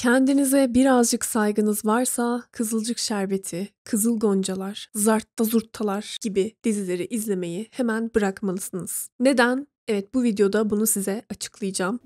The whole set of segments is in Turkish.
Kendinize birazcık saygınız varsa Kızılcık Şerbeti, Kızıl Goncalar, Zartta Zurttalar gibi dizileri izlemeyi hemen bırakmalısınız. Neden? Evet bu videoda bunu size açıklayacağım.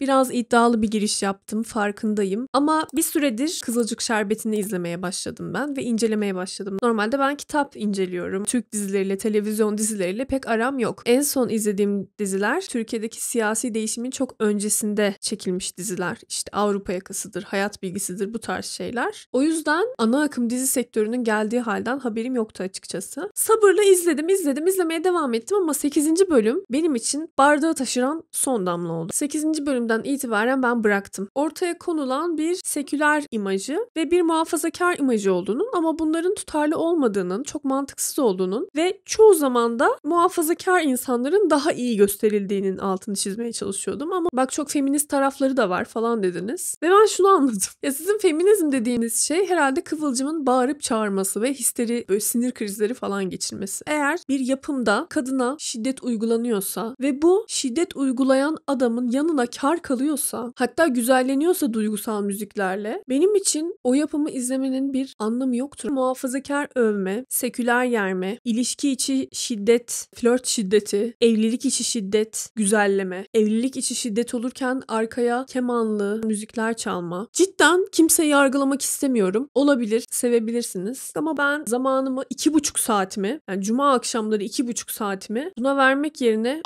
Biraz iddialı bir giriş yaptım farkındayım ama bir süredir Kızılcık Şerbeti'ni izlemeye başladım ben ve incelemeye başladım. Normalde ben kitap inceliyorum. Türk dizileriyle, televizyon dizileriyle pek aram yok. En son izlediğim diziler Türkiye'deki siyasi değişimin çok öncesinde çekilmiş diziler. İşte Avrupa yakasıdır, hayat bilgisidir bu tarz şeyler. O yüzden ana akım dizi sektörünün geldiği halden haberim yoktu açıkçası. Sabırla izledim, izledim, izlemeye devam ettim ama 8. bölüm benim için bardağı taşıran son damla oldu. 8. bölümden itibaren ben bıraktım. Ortaya konulan bir seküler imajı ve bir muhafazakar imajı olduğunun ama bunların tutarlı olmadığının, çok mantıksız olduğunun ve çoğu zaman da muhafazakar insanların daha iyi gösterildiğinin altını çizmeye çalışıyordum ama bak çok feminist tarafları da var falan dediniz. Ve ben şunu anladım. Ya sizin feminizm dediğiniz şey herhalde Kıvılcım'ın bağırıp çağırması ve histeri, böyle sinir krizleri falan geçirmesi. Eğer bir yapımda kadına şiddet uygulanıyorsa ve bu şiddet uygulayan adamın yanına kar kalıyorsa hatta güzelleniyorsa duygusal müziklerle benim için o yapımı izlemenin bir anlamı yoktur. Muhafazakar övme, seküler yerme, ilişki içi şiddet, flört şiddeti, evlilik içi şiddet, güzelleme, evlilik içi şiddet olurken arkaya kemanlı müzikler çalma. Cidden kimseyi yargılamak istemiyorum. Olabilir, sevebilirsiniz. Ama ben zamanımı iki buçuk saatimi, yani cuma akşamları iki buçuk saatimi buna vermek yerine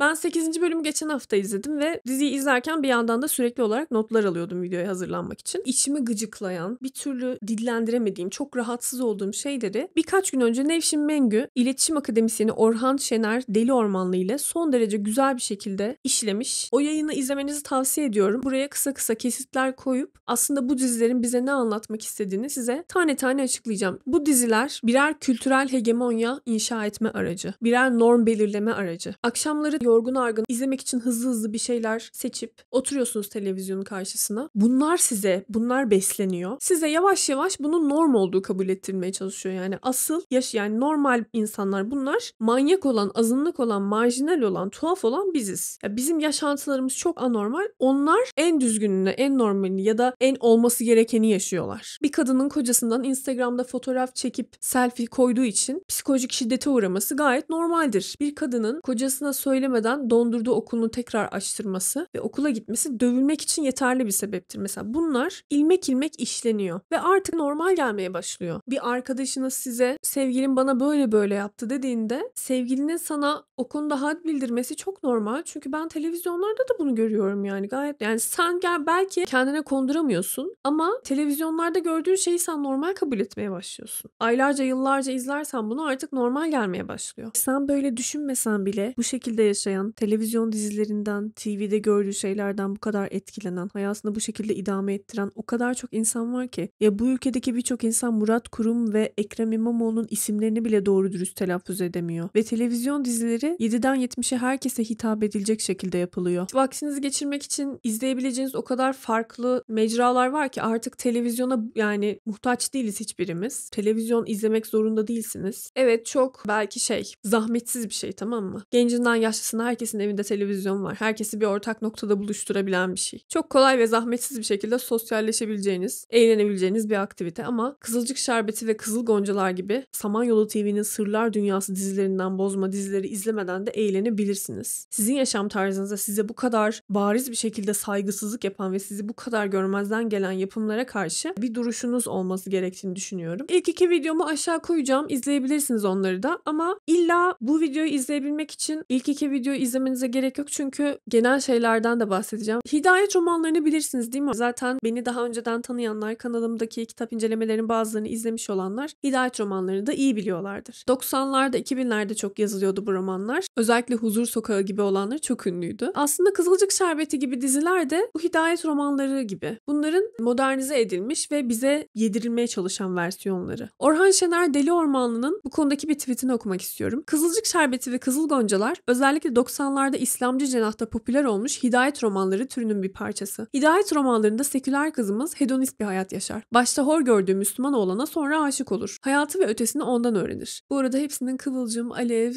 ben 8. bölümü geçen hafta izledim ve diziyi izlerken bir yandan da sürekli olarak notlar alıyordum videoya hazırlanmak için. İçimi gıcıklayan, bir türlü dillendiremediğim, çok rahatsız olduğum şeyleri birkaç gün önce Nevşin Mengü, iletişim akademisyeni Orhan Şener Deli Ormanlı ile son derece güzel bir şekilde işlemiş. O yayını izlemenizi tavsiye ediyorum. Buraya kısa kısa kesitler koyup aslında bu dizilerin bize ne anlatmak istediğini size tane tane açıklayacağım. Bu diziler birer kültürel hegemonya inşa etme aracı, birer norm belirleme aracı. Akşamları yorgun argın izlemek için hızlı hızlı bir şeyler seçip oturuyorsunuz televizyonun karşısına. Bunlar size, bunlar besleniyor. Size yavaş yavaş bunun norm olduğu kabul ettirmeye çalışıyor yani. Asıl yaş yani normal insanlar bunlar. Manyak olan, azınlık olan, marjinal olan, tuhaf olan biziz. Ya bizim yaşantılarımız çok anormal. Onlar en düzgününü, en normalini ya da en olması gerekeni yaşıyorlar. Bir kadının kocasından Instagram'da fotoğraf çekip selfie koyduğu için psikolojik şiddete uğraması gayet normaldir. Bir kadının kocasına söylemeden dondurduğu okulunu tekrar açtırması ve okula gitmesi dövülmek için yeterli bir sebeptir. Mesela bunlar ilmek ilmek işleniyor ve artık normal gelmeye başlıyor. Bir arkadaşınız size sevgilim bana böyle böyle yaptı dediğinde sevgilinin sana o konuda had bildirmesi çok normal. Çünkü ben televizyonlarda da bunu görüyorum yani gayet. Yani sen gel belki kendine konduramıyorsun ama televizyonlarda gördüğün şeyi sen normal kabul etmeye başlıyorsun. Aylarca yıllarca izlersen bunu artık normal gelmeye başlıyor. Sen böyle düşünmesen bile bu şekilde yaşayan, televizyon dizilerinden, TV'de gördüğü şeylerden bu kadar etkilenen, hayatını bu şekilde idame ettiren o kadar çok insan var ki. Ya bu ülkedeki birçok insan Murat Kurum ve Ekrem İmamoğlu'nun isimlerini bile doğru dürüst telaffuz edemiyor. Ve televizyon dizileri 7'den 70'e herkese hitap edilecek şekilde yapılıyor. Vaktinizi geçirmek için izleyebileceğiniz o kadar farklı mecralar var ki artık televizyona yani muhtaç değiliz hiçbirimiz. Televizyon izlemek zorunda değilsiniz. Evet çok belki şey zahmetsiz bir şey tamam mı? Gencinden yaşlısına herkesin evinde televizyon var. Herkesi bir ortak noktada buluşturabilen bir şey. Çok kolay ve zahmetsiz bir şekilde sosyalleşebileceğiniz, eğlenebileceğiniz bir aktivite ama Kızılcık Şerbeti ve Kızıl Goncalar gibi Samanyolu TV'nin Sırlar Dünyası dizilerinden bozma dizileri izlemeden de eğlenebilirsiniz. Sizin yaşam tarzınıza size bu kadar bariz bir şekilde saygısızlık yapan ve sizi bu kadar görmezden gelen yapımlara karşı bir duruşunuz olması gerektiğini düşünüyorum. İlk iki videomu aşağı koyacağım. İzleyebilirsiniz onları da ama illa bu videoyu izleyebilmek için ilk iki videoyu izlemenize gerek yok çünkü genel şeylerden de bahsedeceğim. Hidayet romanlarını bilirsiniz değil mi? Zaten beni daha önceden tanıyanlar, kanalımdaki kitap incelemelerinin bazılarını izlemiş olanlar Hidayet romanlarını da iyi biliyorlardır. 90'larda, 2000'lerde çok yazılıyordu bu romanlar. Özellikle Huzur Sokağı gibi olanları çok ünlüydü. Aslında Kızılcık Şerbeti gibi diziler de bu hidayet romanları gibi. Bunların modernize edilmiş ve bize yedirilmeye çalışan versiyonları. Orhan Şener Deli Ormanlı'nın bu konudaki bir tweetini okumak istiyorum. Kızılcık Şerbeti ve Kızıl Goncalar özellikle 90'larda İslamcı cenahta popüler olmuş hidayet romanları türünün bir parçası. Hidayet romanlarında seküler kızımız hedonist bir hayat yaşar. Başta hor gördüğü Müslüman oğlana sonra aşık olur. Hayatı ve ötesini ondan öğrenir. Bu arada hepsinin Kıvılcım, Alev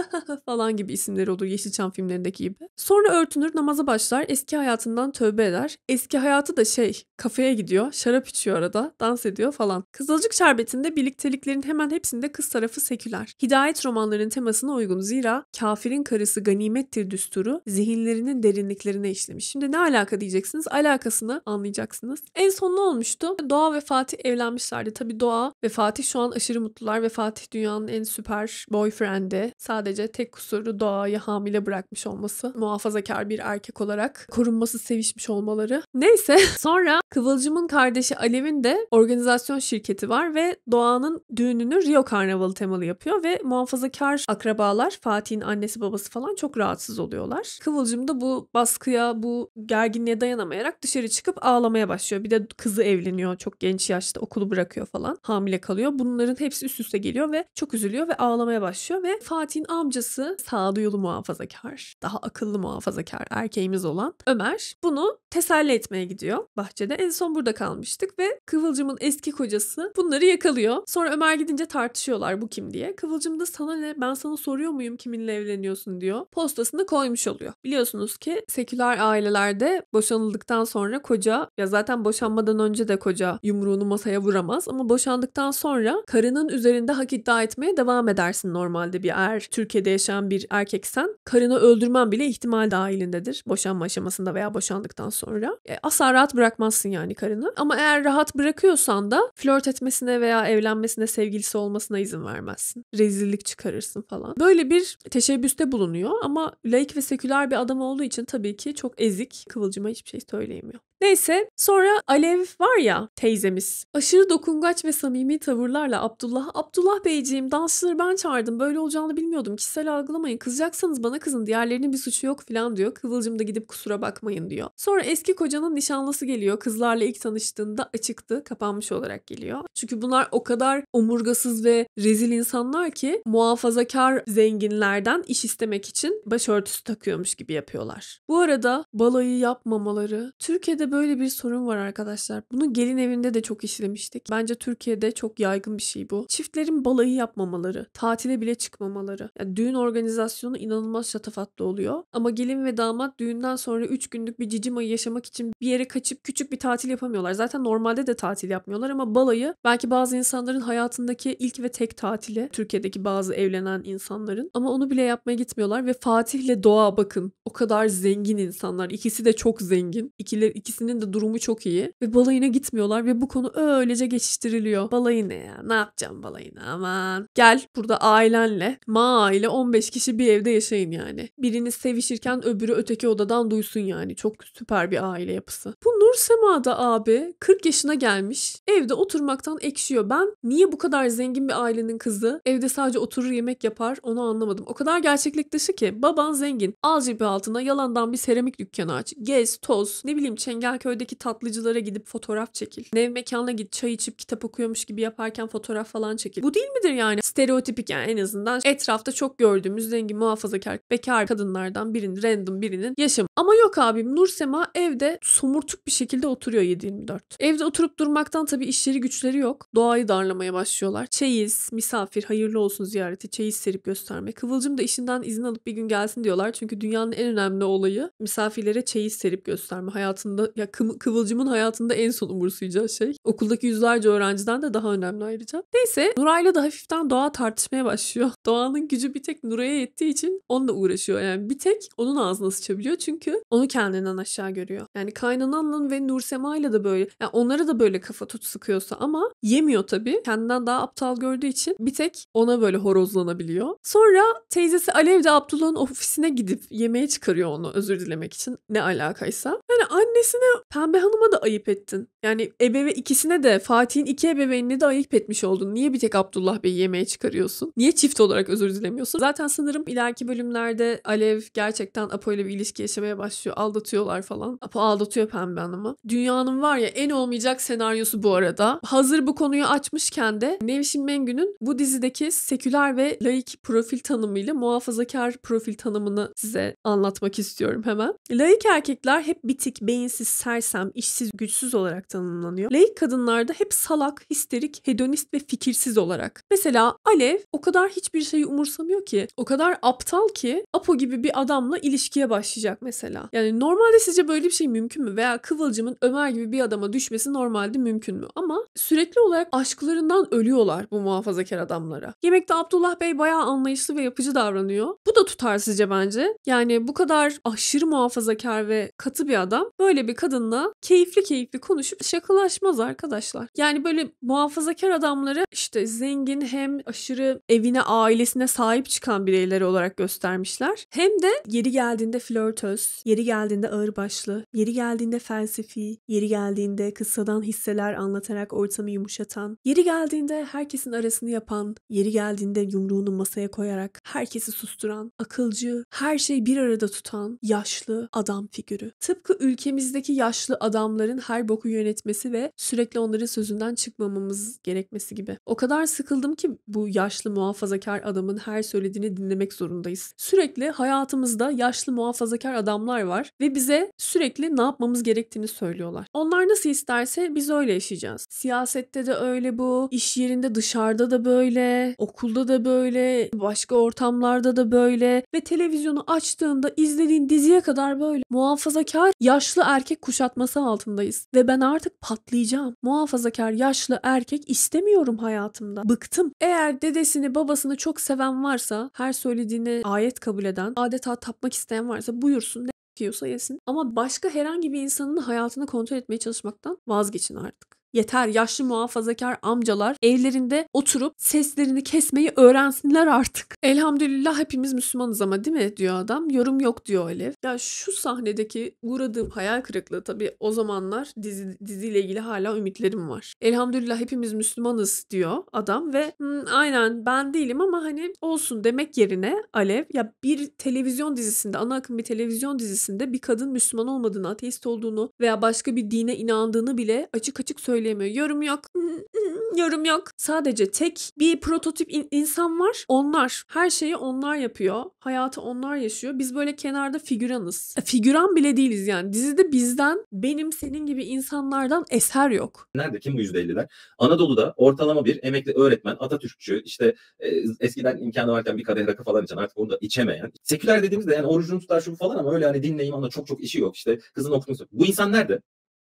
falan gibi isimleri olur Yeşilçam filmlerindeki gibi. Sonra örtünür, namaza başlar, eski hayatından tövbe eder. Eski hayatı da şey, kafeye gidiyor, şarap içiyor arada, dans ediyor falan. Kızılcık Şerbeti'nde birlikteliklerin hemen hepsinde kız tarafı seküler. Hidayet romanlarının temasına uygun zira kafirin karısı ganimettir düsturu zihinlerinin derinliklerine işlemiş. Şimdi ne alaka diyeceksiniz? Alakasını anlayacaksınız. En son ne olmuştu? Doğa ve Fatih evlenmişlerdi. Tabii Doğa ve Fatih şu an aşırı mutlular ve Fatih dünyanın en süper boyfriend'i. Sadece tek kusuru Doğa'yı hamile bırakmış olması. Muhafazakar bir erkek olarak korunması, sevişmiş olmaları. Neyse sonra Kıvılcım'ın kardeşi Alev'in de organizasyon şirketi var ve Doğan'ın düğününü Rio Karnavalı temalı yapıyor ve muhafazakar akrabalar Fatih'in annesi babası falan çok rahatsız oluyorlar. Kıvılcım da bu baskıya, bu gerginliğe dayanamayarak dışarı çıkıp ağlamaya başlıyor. Bir de kızı evleniyor çok genç yaşta okulu bırakıyor falan. Hamile kalıyor. Bunların hepsi üst üste geliyor ve çok üzülüyor ve ağlamaya başlıyor ve Fatih'in amcası sağduyulu muhafazakar, daha akıllı muhafazakar erkeğimiz olan Ömer bunu teselli etmeye gidiyor bahçede. En son burada kalmıştık ve Kıvılcım'ın eski kocası bunları yakalıyor. Sonra Ömer gidince tartışıyorlar bu kim diye. Kıvılcım da sana ne ben sana soruyor muyum kiminle evleniyorsun diyor. Postasını koymuş oluyor. Biliyorsunuz ki seküler ailelerde boşanıldıktan sonra koca ya zaten boşanmadan önce de koca yumruğunu masaya vuramaz ama boşandıktan sonra karının üzerinde hak iddia etmeye devam edersin normalde bir eğer Türkiye'de yaşayan bir erkeksen karını öldürmen bile ihtimal dahilindedir boşanma aşamasında veya boşandıktan sonra. E, asla rahat bırakmazsın yani karını ama eğer rahat bırakıyorsan da flört etmesine veya evlenmesine sevgilisi olmasına izin vermezsin. Rezillik çıkarırsın falan. Böyle bir teşebbüste bulunuyor ama laik ve seküler bir adam olduğu için tabii ki çok ezik. Kıvılcıma hiçbir şey söyleyemiyor. Neyse sonra Alev var ya teyzemiz. Aşırı dokungaç ve samimi tavırlarla Abdullah, Abdullah Beyciğim dansçıları ben çağırdım böyle olacağını bilmiyordum kişisel algılamayın kızacaksanız bana kızın diğerlerinin bir suçu yok falan diyor. Kıvılcım da gidip kusura bakmayın diyor. Sonra eski kocanın nişanlısı geliyor kızlarla ilk tanıştığında açıktı kapanmış olarak geliyor. Çünkü bunlar o kadar omurgasız ve rezil insanlar ki muhafazakar zenginlerden iş istemek için başörtüsü takıyormuş gibi yapıyorlar. Bu arada balayı yapmamaları Türkiye'de böyle bir sorun var arkadaşlar. Bunu gelin evinde de çok işlemiştik. Bence Türkiye'de çok yaygın bir şey bu. Çiftlerin balayı yapmamaları, tatile bile çıkmamaları. Yani düğün organizasyonu inanılmaz şatafatlı oluyor. Ama gelin ve damat düğünden sonra 3 günlük bir cicim ayı yaşamak için bir yere kaçıp küçük bir tatil yapamıyorlar. Zaten normalde de tatil yapmıyorlar ama balayı belki bazı insanların hayatındaki ilk ve tek tatili. Türkiye'deki bazı evlenen insanların. Ama onu bile yapmaya gitmiyorlar ve Fatih'le Doğa bakın. O kadar zengin insanlar. İkisi de çok zengin. İkiler, ikisinin de durumu çok iyi. Ve balayına gitmiyorlar ve bu konu öylece geçiştiriliyor. Balayı ne ya? Ne yapacağım balayına? Aman. Gel burada ailenle, ma aile 15 kişi bir evde yaşayın yani. Biriniz sevişirken öbürü öteki odadan duysun yani. Çok süper bir aile yapısı. Bu Nur Sema'da abi 40 yaşına gelmiş. Evde oturmaktan ekşiyor. Ben niye bu kadar zengin bir ailenin kızı evde sadece oturur yemek yapar onu anlamadım. O kadar gerçeklik dışı ki baban zengin. Al cebi altına yalandan bir seramik dükkanı aç. Gez, toz, ne bileyim Çengelköy'deki tatlıcılara gidip fotoğraf çekil. Nev mekanına git çay içip kitap okuyormuş gibi yaparken fotoğraf falan çekil. Bu değil midir yani? Stereotipik yani en azından etrafta çok gördüğümüz zengin muhafazakar bekar kadınlardan birinin random birinin yaşamı. Ama yok abim Nur Sema evde somurtuk bir şekilde oturuyor 7-24. Evde oturup durmaktan tabii işleri güçleri yok. Doğayı darlamaya başlıyorlar. Çeyiz, misafir, hayırlı olsun ziyareti, çeyiz serip gösterme. Kıvılcım da işinden izin alıp bir gün gelsin diyorlar. Çünkü dünyanın en önemli olayı misafirlere çeyiz serip gösterme. Hayatında ya Kı- Kıvılcım'ın hayatında en son umursayacağı şey. Okuldaki yüzlerce öğrenciden de daha önemli ayrıca. Neyse Nuray'la da hafiften Doğa tartışmaya başlıyor. Doğanın gücü bir tek Nuray'a yettiği için onunla uğraşıyor. Yani bir tek onun ağzına sıçabiliyor çünkü onu kendinden aşağı görüyor. Yani kaynananla ve Nursema'yla da böyle yani onlara da böyle kafa tut sıkıyorsa ama yemiyor tabii. Kendinden daha aptal gördüğü için bir tek ona böyle horozlanabiliyor. Sonra teyzesi Alev de Abdullah'ın ofisine gidip yemeğe çıkarıyor onu özür dilemek için. Ne alakaysa. Yani annesine kendine Pembe Hanım'a da ayıp ettin. Yani ebeve ikisine de Fatih'in iki ebeveynine de ayıp etmiş oldun. Niye bir tek Abdullah Bey'i yemeğe çıkarıyorsun? Niye çift olarak özür dilemiyorsun? Zaten sanırım ileriki bölümlerde Alev gerçekten Apo ile bir ilişki yaşamaya başlıyor. Aldatıyorlar falan. Apo aldatıyor Pembe Hanım'ı. Dünyanın var ya en olmayacak senaryosu bu arada. Hazır bu konuyu açmışken de Nevşin Mengü'nün bu dizideki seküler ve laik profil tanımıyla muhafazakar profil tanımını size anlatmak istiyorum hemen. Laik erkekler hep bitik, beyinsiz, sersem, işsiz, güçsüz olarak tanımlanıyor. Laik kadınlarda hep salak, histerik, hedonist ve fikirsiz olarak. Mesela Alev o kadar hiçbir şeyi umursamıyor ki. O kadar aptal ki Apo gibi bir adamla ilişkiye başlayacak mesela. Yani normalde sizce böyle bir şey mümkün mü? Veya Kıvılcım'ın Ömer gibi bir adama düşmesi normalde mümkün mü? Ama sürekli olarak aşklarından ölüyorlar bu muhafazakar adamlara. Yemekte Abdullah Bey bayağı anlayışlı ve yapıcı davranıyor. Bu da tutarsızca bence. Yani bu kadar aşırı muhafazakar ve katı bir adam böyle bir kadınla keyifli keyifli konuşup şakalaşmaz arkadaşlar. Yani böyle muhafazakar adamları işte zengin hem aşırı evine ailesine sahip çıkan bireyler olarak göstermişler. Hem de yeri geldiğinde flörtöz, yeri geldiğinde ağırbaşlı, yeri geldiğinde felsefi, yeri geldiğinde kıssadan hisseler anlatarak ortamı yumuşatan, yeri geldiğinde herkesin arasını yapan, yeri geldiğinde yumruğunu masaya koyarak herkesi susturan, akılcı, her şeyi bir arada tutan, yaşlı adam figürü. Tıpkı ülkemizdeki yaşlı adamların her boku yönetmesi ve sürekli onların sözünden çıkmamamız gerekmesi gibi. O kadar sıkıldım ki bu yaşlı muhafazakar adamın her söylediğini dinlemek zorundayız. Sürekli hayatımızda yaşlı muhafazakar adamlar var ve bize sürekli ne yapmamız gerektiğini söylüyorlar. Onlar nasıl isterse biz öyle yaşayacağız. Siyasette de öyle bu, iş yerinde dışarıda da böyle, okulda da böyle, başka ortamlarda da böyle ve televizyonu açtığında izlediğin diziye kadar böyle muhafazakar yaşlı erkek kuşatması altındayız ve ben artık patlayacağım. Muhafazakar yaşlı erkek istemiyorum hayatımda. Bıktım. Eğer dedesini babasını çok seven varsa her söylediğine ayet kabul eden adeta tapmak isteyen varsa buyursun ne yiyorsa yesin. Ama başka herhangi bir insanın hayatını kontrol etmeye çalışmaktan vazgeçin artık. Yeter yaşlı muhafazakar amcalar evlerinde oturup seslerini kesmeyi öğrensinler artık. Elhamdülillah hepimiz Müslümanız ama değil mi diyor adam. Yorum yok diyor Alev. Ya şu sahnedeki uğradığım hayal kırıklığı tabii o zamanlar dizi, diziyle ilgili hala ümitlerim var. Elhamdülillah hepimiz Müslümanız diyor adam ve "Hmm, aynen ben değilim ama hani olsun demek yerine Alev ya bir televizyon dizisinde ana akım bir televizyon dizisinde bir kadın Müslüman olmadığını, ateist olduğunu veya başka bir dine inandığını bile açık açık söyleyemiyor. Yorum yok. Yorum yok. Sadece tek bir prototip in- insan var. Onlar. Her şeyi onlar yapıyor. Hayatı onlar yaşıyor. Biz böyle kenarda figüranız. E, Figüran bile değiliz yani. Dizide bizden, benim senin gibi insanlardan eser yok. Nerede kim bu %50'ler? Anadolu'da ortalama bir emekli öğretmen, Atatürkçü, işte e, eskiden imkanı varken bir kadeh rakı falan içen artık onu da içemeyen. Seküler dediğimizde yani orucunu tutar şu falan ama öyle hani dinle imanla çok çok işi yok. İşte kızın okutması. Bu insan nerede?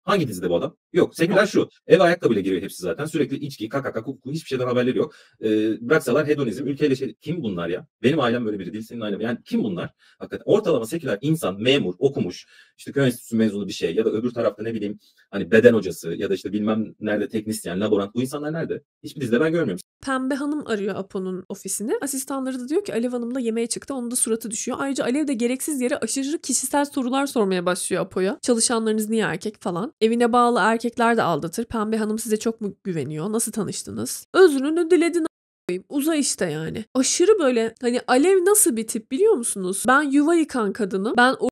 Hangi dizide bu adam? Yok. Seküler şu. Ev ayakkabıyla giriyor hepsi zaten. Sürekli içki, kaka kaka kuku hiçbir şeyden haberleri yok. Ee, bıraksalar hedonizm, ülkeyle şey. Kim bunlar ya? Benim ailem böyle biri değil, senin ailen. Yani kim bunlar? Hakikaten ortalama seküler insan, memur, okumuş, işte köy enstitüsü mezunu bir şey ya da öbür tarafta ne bileyim hani beden hocası ya da işte bilmem nerede teknisyen, laborant. Bu insanlar nerede? Hiçbir dizide ben görmüyorum. Pembe Hanım arıyor Apo'nun ofisini. Asistanları da diyor ki Alev Hanım'la yemeğe çıktı. Onun da suratı düşüyor. Ayrıca Alev de gereksiz yere aşırı kişisel sorular sormaya başlıyor Apo'ya. Çalışanlarınız niye erkek falan. Evine bağlı erkekler de aldatır. Pembe Hanım size çok mu güveniyor? Nasıl tanıştınız? Özrünü diledin a**ayım. Uza işte yani. Aşırı böyle hani Alev nasıl bir tip biliyor musunuz? Ben yuva yıkan kadını. Ben o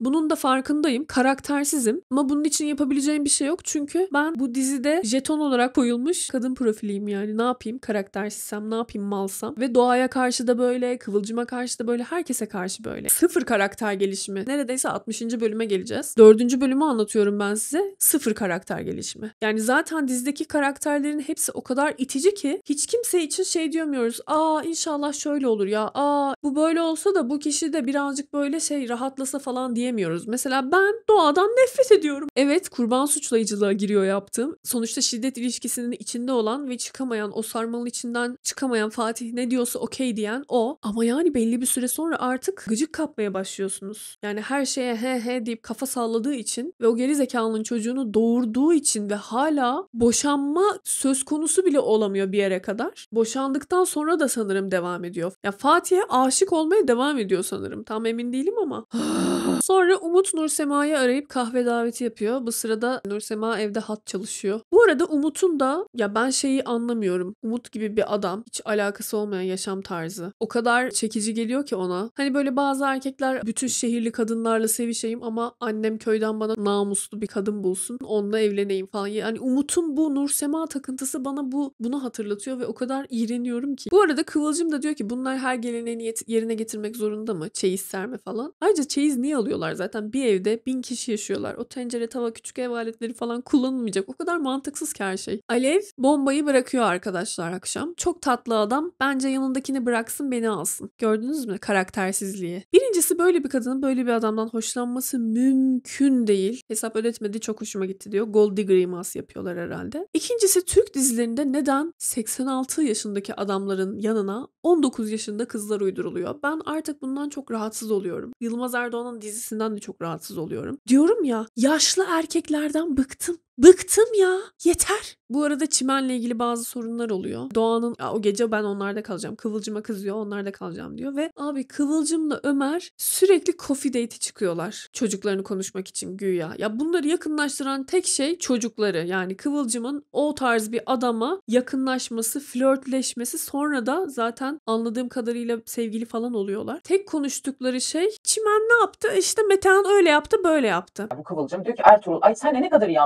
bunun da farkındayım. Karaktersizim. Ama bunun için yapabileceğim bir şey yok. Çünkü ben bu dizide jeton olarak koyulmuş kadın profiliyim yani. Ne yapayım karaktersizsem, ne yapayım malsam. Ve doğaya karşı da böyle, kıvılcıma karşı da böyle, herkese karşı böyle. Sıfır karakter gelişimi. Neredeyse 60. bölüme geleceğiz. 4. bölümü anlatıyorum ben size. Sıfır karakter gelişimi. Yani zaten dizideki karakterlerin hepsi o kadar itici ki hiç kimse için şey diyemiyoruz. Aa inşallah şöyle olur ya. Aa bu böyle olsa da bu kişi de birazcık böyle şey rahatlasa falan diyemiyoruz. Mesela ben doğadan nefret ediyorum. Evet kurban suçlayıcılığa giriyor yaptığım. Sonuçta şiddet ilişkisinin içinde olan ve çıkamayan o sarmalın içinden çıkamayan Fatih ne diyorsa okey diyen o. Ama yani belli bir süre sonra artık gıcık kapmaya başlıyorsunuz. Yani her şeye he he deyip kafa salladığı için ve o geri zekalının çocuğunu doğurduğu için ve hala boşanma söz konusu bile olamıyor bir yere kadar. Boşandıktan sonra da sanırım devam ediyor. Ya Fatih'e aşık olmaya devam ediyor sanırım. Tam emin değilim ama. Sonra Umut Nursema'yı arayıp kahve daveti yapıyor. Bu sırada Nursema evde hat çalışıyor. Bu arada Umut'un da ya ben şeyi anlamıyorum. Umut gibi bir adam hiç alakası olmayan yaşam tarzı. O kadar çekici geliyor ki ona. Hani böyle bazı erkekler bütün şehirli kadınlarla sevişeyim ama annem köyden bana namuslu bir kadın bulsun. Onunla evleneyim falan. Yani Umut'un bu Nursema takıntısı bana bu bunu hatırlatıyor ve o kadar iğreniyorum ki. Bu arada Kıvılcım da diyor ki bunlar her geleneğini yerine getirmek zorunda mı? Çeyiz serme falan. Ayrıca çeyiz niye alıyorlar zaten? Bir evde bin kişi yaşıyorlar. O tencere, tava, küçük ev aletleri falan kullanılmayacak. O kadar mantıksız ki her şey. Alev bombayı bırakıyor arkadaşlar akşam. Çok tatlı adam. Bence yanındakini bıraksın beni alsın. Gördünüz mü karaktersizliği? Birincisi böyle bir kadının böyle bir adamdan hoşlanması mümkün değil. Hesap ödetmedi çok hoşuma gitti diyor. Gold digger iması yapıyorlar herhalde. İkincisi Türk dizilerinde neden 86 yaşındaki adamların yanına 19 yaşında kızlar uyduruluyor? Ben artık bundan çok rahatsız oluyorum. Yılmaz Erdoğan'ın dizisinden de çok rahatsız oluyorum. Diyorum ya yaşlı erkeklerden bıktım. Bıktım ya. Yeter. Bu arada çimenle ilgili bazı sorunlar oluyor. Doğan'ın "Ya o gece ben onlarda kalacağım. Kıvılcım'a kızıyor onlarda kalacağım diyor. Ve abi Kıvılcım'la Ömer sürekli coffee date çıkıyorlar. Çocuklarını konuşmak için güya. Ya bunları yakınlaştıran tek şey çocukları. Yani Kıvılcım'ın o tarz bir adama yakınlaşması, flörtleşmesi sonra da zaten anladığım kadarıyla sevgili falan oluyorlar. Tek konuştukları şey Çimen ne yaptı? İşte Metehan öyle yaptı böyle yaptı. bu Kıvılcım diyor ki Ertuğrul ay senle ne kadar iyi.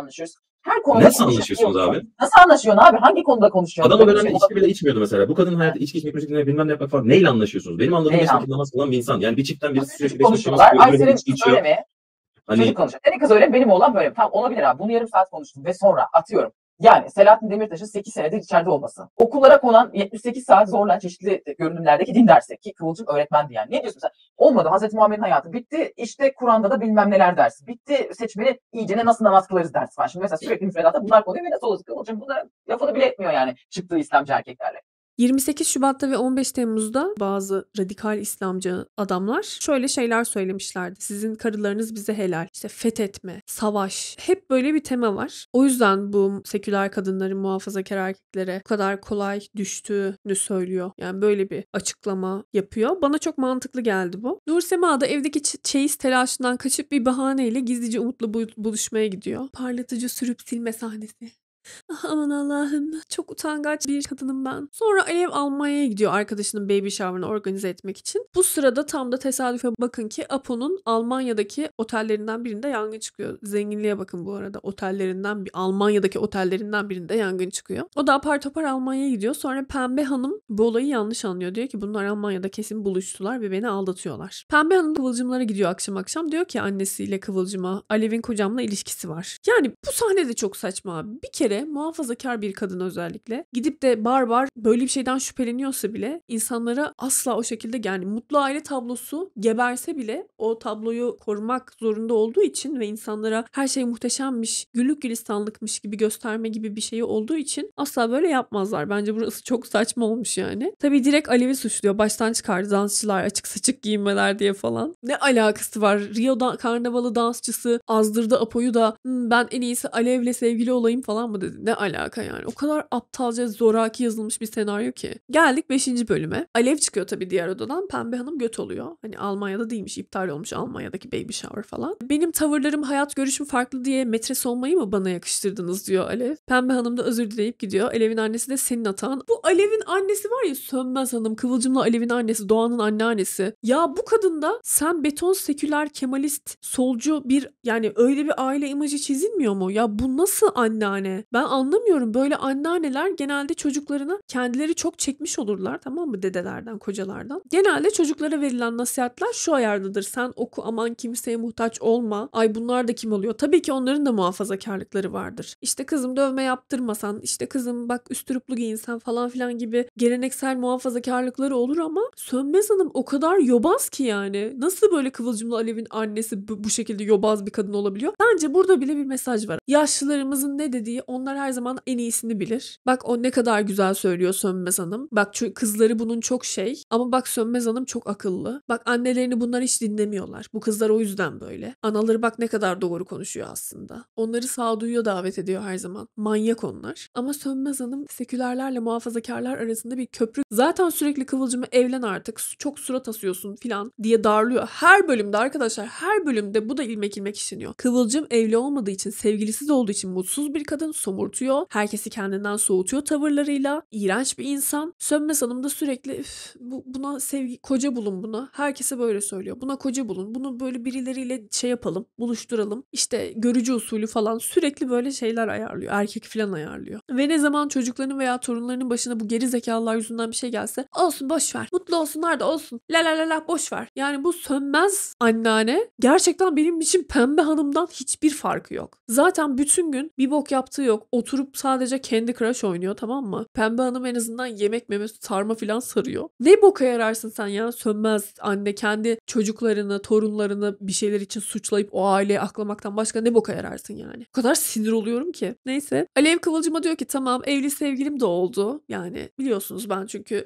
Her konuda Nasıl anlaşıyorsunuz abi? Nasıl anlaşıyorsun abi? Hangi konuda konuşuyorsun? Adam o dönemde içki bile içmiyordu mesela. Bu kadın hayatta içki içmek, müzik bilmem ne yapmak falan. Neyle anlaşıyorsunuz? Benim anladığım Neyle mesela namaz kılan bir insan. Yani bir çiftten birisi sürekli beş dakika Ay namaz senin içki kız öyle mi? Hani Çocuk konuşuyor. Senin kız öyle mi? Benim oğlan böyle mi? Tamam olabilir abi. Bunu yarım saat konuştum ve sonra atıyorum. Yani Selahattin Demirtaş'ın 8 senedir içeride olması. Okullara konan 78 saat zorla çeşitli görünümlerdeki din dersi ki Kıvılcım öğretmendi yani. Ne diyorsun sen? Olmadı. Hazreti Muhammed'in hayatı bitti. İşte Kur'an'da da bilmem neler dersi. Bitti. Seçmeni iyicene nasıl namaz kılarız dersi var. Şimdi mesela sürekli müfredatta bunlar konuyor ve nasıl olacak Kıvılcım? Bunlara lafını bile etmiyor yani çıktığı İslamcı erkeklerle. 28 Şubat'ta ve 15 Temmuz'da bazı radikal İslamcı adamlar şöyle şeyler söylemişlerdi. Sizin karılarınız bize helal. İşte fethetme, savaş. Hep böyle bir tema var. O yüzden bu seküler kadınların muhafazakar erkeklere bu kadar kolay düştüğünü söylüyor. Yani böyle bir açıklama yapıyor. Bana çok mantıklı geldi bu. Nursema da evdeki çeyiz telaşından kaçıp bir bahaneyle gizlice Umut'la bu- buluşmaya gidiyor. Parlatıcı sürüp silme sahnesi. Ah, Aman Allah'ım çok utangaç bir kadınım ben. Sonra Alev Almanya'ya gidiyor arkadaşının baby shower'ını organize etmek için. Bu sırada tam da tesadüfe bakın ki Apo'nun Almanya'daki otellerinden birinde yangın çıkıyor. Zenginliğe bakın bu arada. Otellerinden bir Almanya'daki otellerinden birinde yangın çıkıyor. O da apar topar Almanya'ya gidiyor. Sonra Pembe Hanım bu olayı yanlış anlıyor. Diyor ki bunlar Almanya'da kesin buluştular ve beni aldatıyorlar. Pembe Hanım Kıvılcımlara gidiyor akşam akşam. Diyor ki annesiyle Kıvılcım'a Alev'in kocamla ilişkisi var. Yani bu sahne de çok saçma. Bir kere muhafazakar bir kadın özellikle gidip de barbar böyle bir şeyden şüpheleniyorsa bile insanlara asla o şekilde yani mutlu aile tablosu geberse bile o tabloyu korumak zorunda olduğu için ve insanlara her şey muhteşemmiş, güllük gülistanlıkmış gibi gösterme gibi bir şey olduğu için asla böyle yapmazlar. Bence burası çok saçma olmuş yani. Tabii direkt Alev'i suçluyor. Baştan çıkardı dansçılar açık saçık giyinmeler diye falan. Ne alakası var? Rio'da karnavalı dansçısı azdırdı Apo'yu da "Hmm, ben en iyisi Alev'le sevgili olayım falan mı dedi. Ne alaka yani? O kadar aptalca zoraki yazılmış bir senaryo ki. Geldik 5. bölüme. Alev çıkıyor tabii diğer odadan. Pembe Hanım göt oluyor. Hani Almanya'da değilmiş. iptal olmuş Almanya'daki baby shower falan. Benim tavırlarım, hayat görüşüm farklı diye metres olmayı mı bana yakıştırdınız diyor Alev. Pembe Hanım da özür dileyip gidiyor. Alev'in annesi de senin hatan. Bu Alev'in annesi var ya Sönmez Hanım. Kıvılcımla Alev'in annesi. Doğan'ın anneannesi. Ya bu kadın da sen beton seküler kemalist solcu bir yani öyle bir aile imajı çizilmiyor mu? Ya bu nasıl anneanne? Ben anlamıyorum. Böyle anneanneler genelde çocuklarına kendileri çok çekmiş olurlar tamam mı dedelerden, kocalardan. Genelde çocuklara verilen nasihatler şu ayardadır. Sen oku aman kimseye muhtaç olma. Ay bunlar da kim oluyor? Tabii ki onların da muhafazakarlıkları vardır. İşte kızım dövme yaptırmasan, işte kızım bak üstüruplu giyinsen falan filan gibi geleneksel muhafazakarlıkları olur ama Sönmez Hanım o kadar yobaz ki yani. Nasıl böyle Kıvılcımlı Alev'in annesi bu, şekilde yobaz bir kadın olabiliyor? Bence burada bile bir mesaj var. Yaşlılarımızın ne dediği onlar Onlar her zaman en iyisini bilir. Bak o ne kadar güzel söylüyor Sönmez Hanım. Bak şu kızları bunun çok şey ama bak Sönmez Hanım çok akıllı. Bak annelerini bunlar hiç dinlemiyorlar. Bu kızlar o yüzden böyle. Anaları bak ne kadar doğru konuşuyor aslında. Onları sağduyuya davet ediyor her zaman. Manyak onlar. Ama Sönmez Hanım sekülerlerle muhafazakarlar arasında bir köprü. Zaten sürekli Kıvılcım'ı evlen artık çok surat asıyorsun filan diye darlıyor. Her bölümde arkadaşlar her bölümde bu da ilmek ilmek işiniyor. Kıvılcım evli olmadığı için sevgilisiz olduğu için mutsuz bir kadın somurtuyor. Herkesi kendinden soğutuyor tavırlarıyla. İğrenç bir insan. Sönmez Hanım da sürekli "Üf, bu, buna sevgi koca bulun buna. Herkese böyle söylüyor. Buna koca bulun. Bunu böyle birileriyle şey yapalım. Buluşturalım. İşte görücü usulü falan sürekli böyle şeyler ayarlıyor. Erkek falan ayarlıyor. Ve ne zaman çocuklarının veya torunlarının başına bu geri zekalılar yüzünden bir şey gelse olsun boş ver. Mutlu olsunlar da olsun. La la la la boş ver. Yani bu sönmez anneanne gerçekten benim için pembe hanımdan hiçbir farkı yok. Zaten bütün gün bir bok yaptığı yok. Oturup sadece kendi crush oynuyor tamam mı? Pembe hanım en azından yemek meme sarma falan sarıyor. Ne boka yararsın sen ya sönmez anne kendi çocuklarını, torunlarını bir şeyler için suçlayıp o aileyi aklamaktan başka ne boka yararsın yani. O kadar sinir oluyorum ki. Neyse. Alev Kıvılcım'a diyor ki tamam evli sevgilim de oldu. Yani biliyorsunuz ben çünkü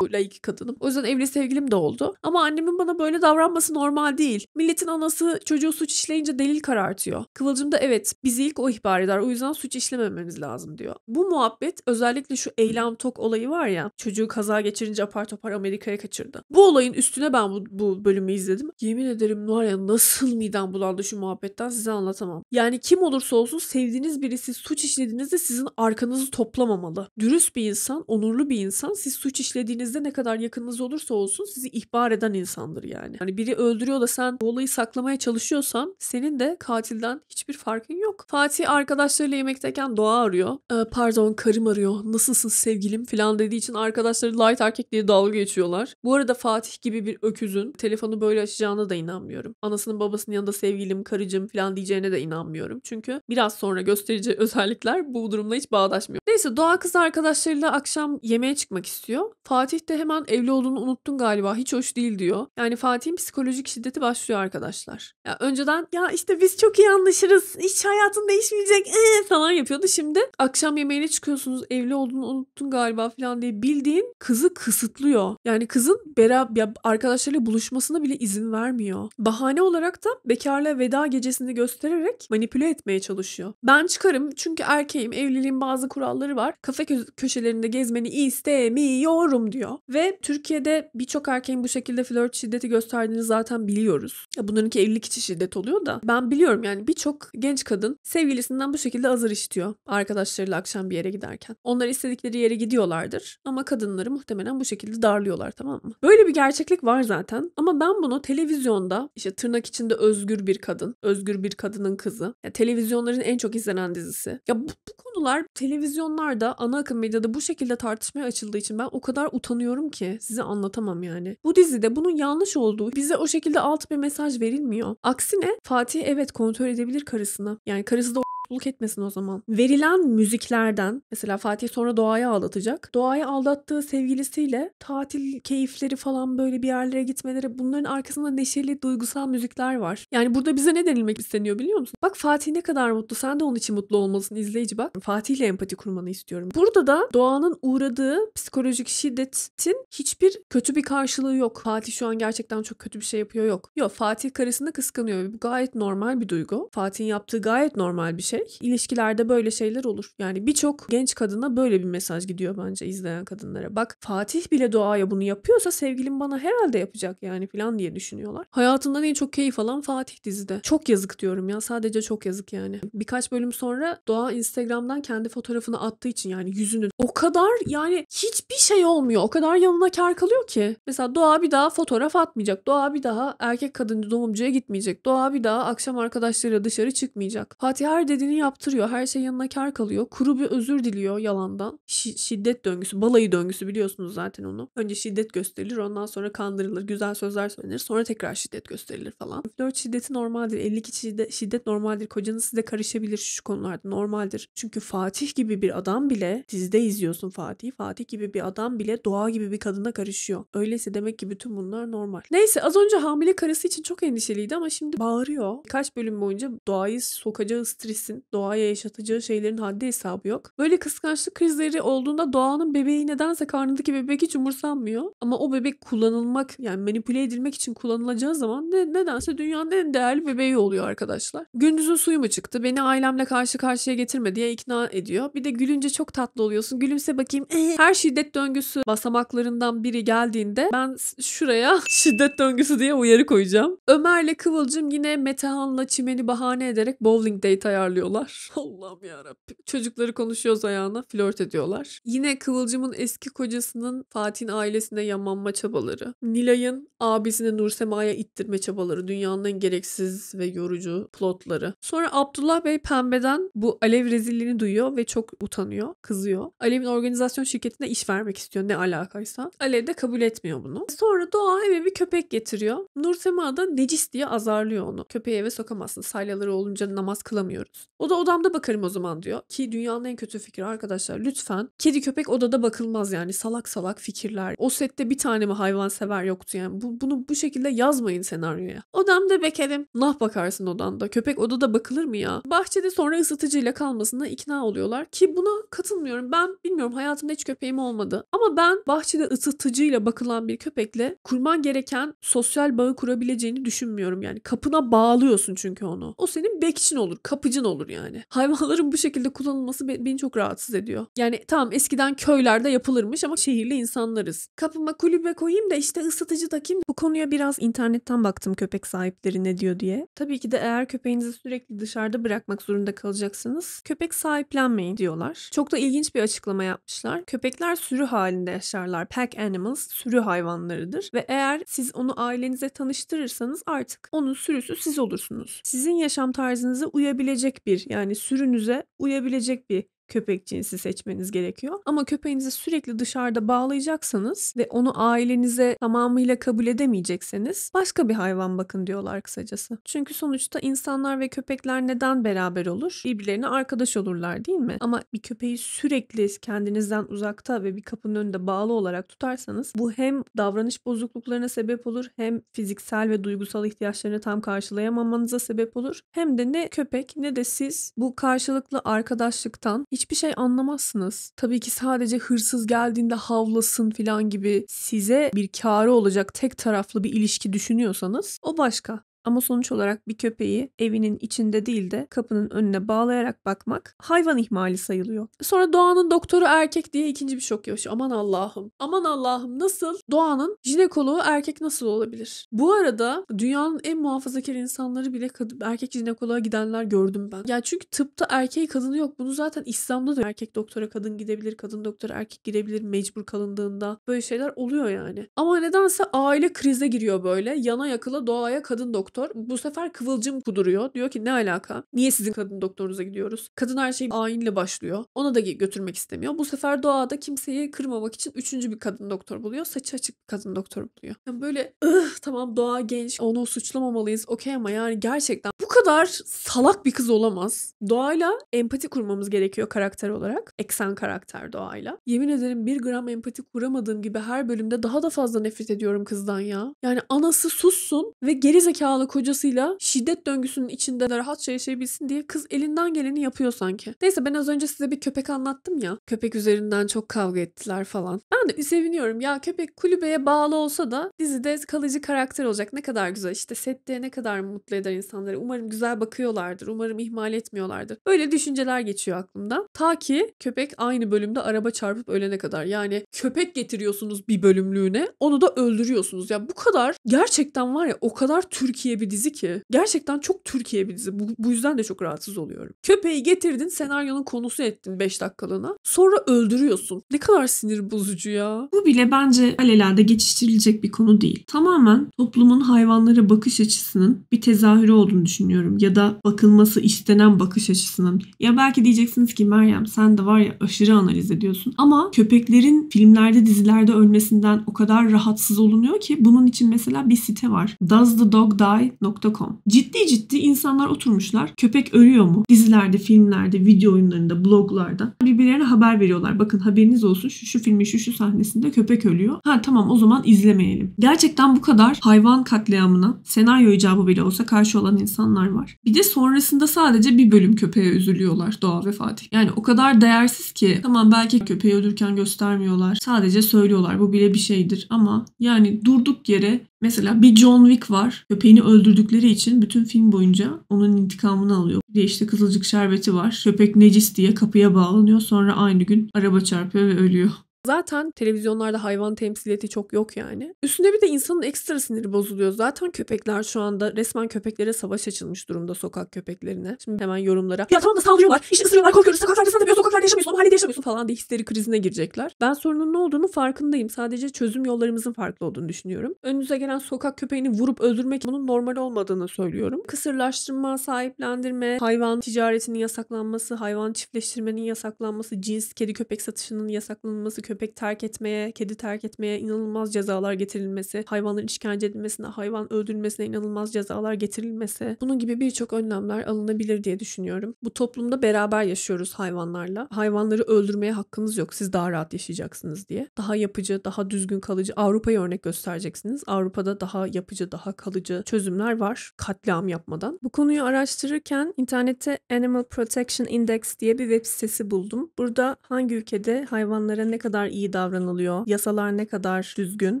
laik kadınım. O yüzden evli sevgilim de oldu. Ama annemin bana böyle davranması normal değil. Milletin anası çocuğu suç işleyince delil karartıyor. Kıvılcım da evet bizi ilk o ihbar eder. O yüzden suç işlemememiz lazım diyor. Bu muhabbet özellikle şu eylem tok olayı var ya. Çocuğu kaza geçirince apar topar Amerika'ya kaçırdı. Bu olayın üstüne ben bu, bu bölümü izledim. Yemin ederim var ya nasıl midem bulandı şu muhabbetten size anlatamam. Yani kim olursa olsun sevdiğiniz birisi suç işlediğinizde sizin arkanızı toplamamalı. Dürüst bir insan, onurlu bir insan siz suç işlediğinizde ne kadar yakınınız olursa olsun sizi ihbar eden insandır yani. Hani biri öldürüyor da sen bu olayı saklamaya çalışıyorsan senin de katilden hiçbir farkın yok. Fatih arkadaşlarıyla yemekteyken Doğa arıyor. "Ee, pardon karım arıyor. Nasılsın sevgilim falan dediği için arkadaşları light erkek diye dalga geçiyorlar. Bu arada Fatih gibi bir öküzün telefonu böyle açacağına da inanmıyorum. Anasının babasının yanında sevgilim, karıcım falan diyeceğine de inanmıyorum. Çünkü biraz sonra göstereceği özellikler bu durumla hiç bağdaşmıyor. Neyse Doğa kız arkadaşlarıyla akşam yemeğe çıkmak istiyor. Fatih de hemen evli olduğunu unuttun galiba. Hiç hoş değil diyor. Yani Fatih'in psikolojik şiddeti başlıyor arkadaşlar. Ya önceden ya işte biz çok iyi anlaşırız. Hiç hayatın değişmeyecek ee, falan yapıyordu. Şimdi akşam yemeğine çıkıyorsunuz. Evli olduğunu unuttun galiba falan diye bildiğin kızı kısıtlıyor. Yani kızın beraber arkadaşlarıyla buluşmasına bile izin vermiyor. Bahane olarak da bekarlığa veda gecesini göstererek manipüle etmeye çalışıyor. Ben çıkarım çünkü erkeğim. Evliliğin bazı kuralları var. Kafe kö- köşelerinde gezmeni istemiyorum diyor. Ve Türkiye'de birçok erkeğin bu şekilde flört şiddeti gösterdiğini zaten biliyoruz. Bunlarınki evlilik içi şiddet oluyor da ben biliyorum yani birçok genç kadın sevgilisinden bu şekilde azar işitiyor arkadaşlarıyla akşam bir yere giderken. Onlar istedikleri yere gidiyorlardır ama kadınları muhtemelen bu şekilde darlıyorlar tamam mı? Böyle bir gerçeklik var zaten ama ben bunu televizyonda işte tırnak içinde özgür bir kadın, özgür bir kadının kızı. Ya televizyonların en çok izlenen dizisi. Ya bu, bu konular televizyonlarda ana akım medyada bu şekilde tartışmaya açıldığı için ben o kadar utanıyorum ki size anlatamam yani. Bu dizide bunun yanlış olduğu bize o şekilde alt bir mesaj verilmiyor. Aksine Fatih evet kontrol edebilir karısını. Yani karısı da buluk etmesin o zaman. Verilen müziklerden mesela Fatih sonra Doğa'yı aldatacak. Doğa'yı aldattığı sevgilisiyle tatil keyifleri falan böyle bir yerlere gitmeleri bunların arkasında neşeli duygusal müzikler var. Yani burada bize ne denilmek isteniyor biliyor musun? Bak Fatih ne kadar mutlu. Sen de onun için mutlu olmalısın izleyici bak. Fatih ile empati kurmanı istiyorum. Burada da Doğa'nın uğradığı psikolojik şiddetin hiçbir kötü bir karşılığı yok. Fatih şu an gerçekten çok kötü bir şey yapıyor yok. Yok Fatih karısını kıskanıyor bu gayet normal bir duygu. Fatih'in yaptığı gayet normal bir şey. İlişkilerde böyle şeyler olur. Yani birçok genç kadına böyle bir mesaj gidiyor bence izleyen kadınlara. Bak Fatih bile Doğa'ya bunu yapıyorsa sevgilim bana herhalde yapacak yani falan diye düşünüyorlar. Hayatından en çok keyif alan Fatih dizide. Çok yazık diyorum ya sadece çok yazık yani. Birkaç bölüm sonra Doğa Instagram'dan kendi fotoğrafını attığı için yani yüzünü o kadar yani hiçbir şey olmuyor. O kadar yanına kar kalıyor ki. Mesela Doğa bir daha fotoğraf atmayacak. Doğa bir daha erkek kadın doğumcuya gitmeyecek. Doğa bir daha akşam arkadaşlarıyla dışarı çıkmayacak. Fatih her dediğini yaptırıyor. Her şey yanına kar kalıyor. Kuru bir özür diliyor yalandan. Şi- şiddet döngüsü, balayı döngüsü biliyorsunuz zaten onu. Önce şiddet gösterilir, ondan sonra kandırılır, güzel sözler söylenir, sonra tekrar şiddet gösterilir falan. Flört şiddeti normaldir. 52 şiddet, şiddet normaldir. Kocanız size karışabilir şu konularda normaldir. Çünkü Fatih gibi bir adam bile dizide izliyorsun Fatih. Fatih gibi bir adam bile doğa gibi bir kadına karışıyor. Öyleyse demek ki bütün bunlar normal. Neyse az önce hamile karısı için çok endişeliydi ama şimdi bağırıyor. Kaç bölüm boyunca doğayı sokacağı stresin köpeğin doğaya yaşatacağı şeylerin haddi hesabı yok. Böyle kıskançlık krizleri olduğunda doğanın bebeği nedense karnındaki bebek hiç umursanmıyor. Ama o bebek kullanılmak yani manipüle edilmek için kullanılacağı zaman ne, nedense dünyanın en değerli bebeği oluyor arkadaşlar. Gündüzün suyu mu çıktı? Beni ailemle karşı karşıya getirme diye ikna ediyor. Bir de gülünce çok tatlı oluyorsun. Gülümse bakayım. Ee, her şiddet döngüsü basamaklarından biri geldiğinde ben şuraya şiddet döngüsü diye uyarı koyacağım. Ömer'le Kıvılcım yine Metehan'la Çimen'i bahane ederek bowling date ayarlıyorlar. Allah'ım yarabbim. Çocukları konuşuyoruz ayağına flört ediyorlar. Yine Kıvılcım'ın eski kocasının Fatih'in ailesine yamanma çabaları. Nilay'ın abisini Nursema'ya ittirme çabaları. Dünyanın en gereksiz ve yorucu plotları. Sonra Abdullah Bey Pembe'den bu Alev rezilliğini duyuyor ve çok utanıyor, kızıyor. Alev'in organizasyon şirketine iş vermek istiyor ne alakaysa. Alev de kabul etmiyor bunu. Sonra Doğa eve bir köpek getiriyor. Nursema da necis diye azarlıyor onu. Köpeği eve sokamazsın. Salyaları olunca namaz kılamıyoruz. O da odamda bakarım o zaman diyor. Ki dünyanın en kötü fikri arkadaşlar. Lütfen kedi köpek odada bakılmaz yani. Salak salak fikirler. O sette bir tane mi hayvan sever yoktu yani. Bu, bunu bu şekilde yazmayın senaryoya. Odamda bekerim. Nah bakarsın odanda. Köpek odada bakılır mı ya? Bahçede sonra ısıtıcıyla kalmasına ikna oluyorlar. Ki buna katılmıyorum. Ben bilmiyorum hayatımda hiç köpeğim olmadı. Ama ben bahçede ısıtıcıyla bakılan bir köpekle kurman gereken sosyal bağı kurabileceğini düşünmüyorum. Yani kapına bağlıyorsun çünkü onu. O senin bekçin olur, kapıcın olur yani. Hayvanların bu şekilde kullanılması be- beni çok rahatsız ediyor. Yani tamam eskiden köylerde yapılırmış ama şehirli insanlarız. Kapıma kulübe koyayım da işte ısıtıcı takayım. Bu konuya biraz internetten baktım köpek sahipleri ne diyor diye. Tabii ki de eğer köpeğinizi sürekli dışarıda bırakmak zorunda kalacaksınız. Köpek sahiplenmeyin diyorlar. Çok da ilginç bir açıklama yapmışlar. Köpekler sürü halinde yaşarlar. Pack animals sürü hayvanlarıdır ve eğer siz onu ailenize tanıştırırsanız artık onun sürüsü siz olursunuz. Sizin yaşam tarzınıza uyabilecek bir yani sürünüze uyabilecek bir köpek cinsi seçmeniz gerekiyor. Ama köpeğinizi sürekli dışarıda bağlayacaksanız ve onu ailenize tamamıyla kabul edemeyecekseniz başka bir hayvan bakın diyorlar kısacası. Çünkü sonuçta insanlar ve köpekler neden beraber olur? Birbirlerine arkadaş olurlar değil mi? Ama bir köpeği sürekli kendinizden uzakta ve bir kapının önünde bağlı olarak tutarsanız bu hem davranış bozukluklarına sebep olur hem fiziksel ve duygusal ihtiyaçlarını tam karşılayamamanıza sebep olur. Hem de ne köpek ne de siz bu karşılıklı arkadaşlıktan hiçbir şey anlamazsınız. Tabii ki sadece hırsız geldiğinde havlasın falan gibi size bir kârı olacak tek taraflı bir ilişki düşünüyorsanız o başka. Ama sonuç olarak bir köpeği evinin içinde değil de kapının önüne bağlayarak bakmak hayvan ihmali sayılıyor. Sonra Doğan'ın doktoru erkek diye ikinci bir şok yaşıyor. Aman Allah'ım. Aman Allah'ım nasıl? Doğan'ın jinekoloğu erkek nasıl olabilir? Bu arada dünyanın en muhafazakar insanları bile kadın, erkek jinekoloğa gidenler gördüm ben. Yani çünkü tıpta erkeği kadını yok. Bunu zaten İslam'da da erkek doktora kadın gidebilir, kadın doktora erkek gidebilir mecbur kalındığında. Böyle şeyler oluyor yani. Ama nedense aile krize giriyor böyle. Yana yakıla doğaya kadın doktor. Bu sefer kıvılcım kuduruyor. Diyor ki ne alaka? Niye sizin kadın doktorunuza gidiyoruz? Kadın her şeyi ayinle başlıyor. Ona da götürmek istemiyor. Bu sefer doğada kimseyi kırmamak için üçüncü bir kadın doktor buluyor. Saçı açık bir kadın doktor buluyor. Yani böyle ıh tamam doğa genç onu suçlamamalıyız okey ama yani gerçekten kadar salak bir kız olamaz. Doğayla empati kurmamız gerekiyor karakter olarak. Eksen karakter doğayla. Yemin ederim bir gram empati kuramadığım gibi her bölümde daha da fazla nefret ediyorum kızdan ya. Yani anası sussun ve geri zekalı kocasıyla şiddet döngüsünün içinde de rahatça yaşayabilsin diye kız elinden geleni yapıyor sanki. Neyse ben az önce size bir köpek anlattım ya. Köpek üzerinden çok kavga ettiler falan. Ben de seviniyorum. Ya köpek kulübeye bağlı olsa da dizide kalıcı karakter olacak. Ne kadar güzel. İşte sette ne kadar mutlu eder insanları. Umarım güzel bakıyorlardır. Umarım ihmal etmiyorlardır. Böyle düşünceler geçiyor aklımdan. Ta ki köpek aynı bölümde araba çarpıp ölene kadar. Yani köpek getiriyorsunuz bir bölümlüğüne. Onu da öldürüyorsunuz. Ya bu kadar gerçekten var ya o kadar Türkiye bir dizi ki. Gerçekten çok Türkiye bir dizi. Bu, bu yüzden de çok rahatsız oluyorum. Köpeği getirdin senaryonun konusu ettin 5 dakikalığına. Sonra öldürüyorsun. Ne kadar sinir bozucu ya. Bu bile bence alelade geçiştirilecek bir konu değil. Tamamen toplumun hayvanlara bakış açısının bir tezahürü olduğunu düşünüyorum. Ya da bakılması istenen bakış açısının. Ya belki diyeceksiniz ki Meryem sen de var ya aşırı analiz ediyorsun. Ama köpeklerin filmlerde dizilerde ölmesinden o kadar rahatsız olunuyor ki bunun için mesela bir site var. doesthedogdie.com Ciddi ciddi insanlar oturmuşlar. Köpek ölüyor mu? Dizilerde, filmlerde, video oyunlarında, bloglarda bir birbirlerine haber veriyorlar. Bakın haberiniz olsun şu şu filmin şu şu sahnesinde köpek ölüyor. Ha tamam o zaman izlemeyelim. Gerçekten bu kadar hayvan katliamına senaryo icabı bile olsa karşı olan insanlar var. Bir de sonrasında sadece bir bölüm köpeğe üzülüyorlar Doğa ve Fatih. Yani o kadar değersiz ki tamam belki köpeği ölürken göstermiyorlar. Sadece söylüyorlar bu bile bir şeydir ama yani durduk yere Mesela bir John Wick var. Köpeğini öldürdükleri için bütün film boyunca onun intikamını alıyor. Bir de işte Kızılcık Şerbeti var. Köpek necis diye kapıya bağlanıyor. Sonra aynı gün araba çarpıyor ve ölüyor. Zaten televizyonlarda hayvan temsiliyeti çok yok yani. Üstüne bir de insanın ekstra siniri bozuluyor. Zaten köpekler şu anda resmen köpeklere savaş açılmış durumda sokak köpeklerine. Şimdi hemen yorumlara ya tamam da saldırıyorlar, işte ısırıyorlar, korkuyoruz, sokaklarda sen de sokaklarda yaşamıyorsun, mahallede yaşamıyorsun falan diye histeri krizine girecekler. Ben sorunun ne olduğunu farkındayım. Sadece çözüm yollarımızın farklı olduğunu düşünüyorum. Önünüze gelen sokak köpeğini vurup öldürmek bunun normal olmadığını söylüyorum. Kısırlaştırma, sahiplendirme, hayvan ticaretinin yasaklanması, hayvan çiftleştirmenin yasaklanması, cins kedi köpek satışının yasaklanması, köpek terk etmeye, kedi terk etmeye inanılmaz cezalar getirilmesi, hayvanların işkence edilmesine, hayvan öldürülmesine inanılmaz cezalar getirilmesi. Bunun gibi birçok önlemler alınabilir diye düşünüyorum. Bu toplumda beraber yaşıyoruz hayvanlarla. Hayvanları öldürmeye hakkınız yok. Siz daha rahat yaşayacaksınız diye. Daha yapıcı, daha düzgün kalıcı Avrupa'yı örnek göstereceksiniz. Avrupa'da daha yapıcı, daha kalıcı çözümler var katliam yapmadan. Bu konuyu araştırırken internette Animal Protection Index diye bir web sitesi buldum. Burada hangi ülkede hayvanlara ne kadar iyi davranılıyor, yasalar ne kadar düzgün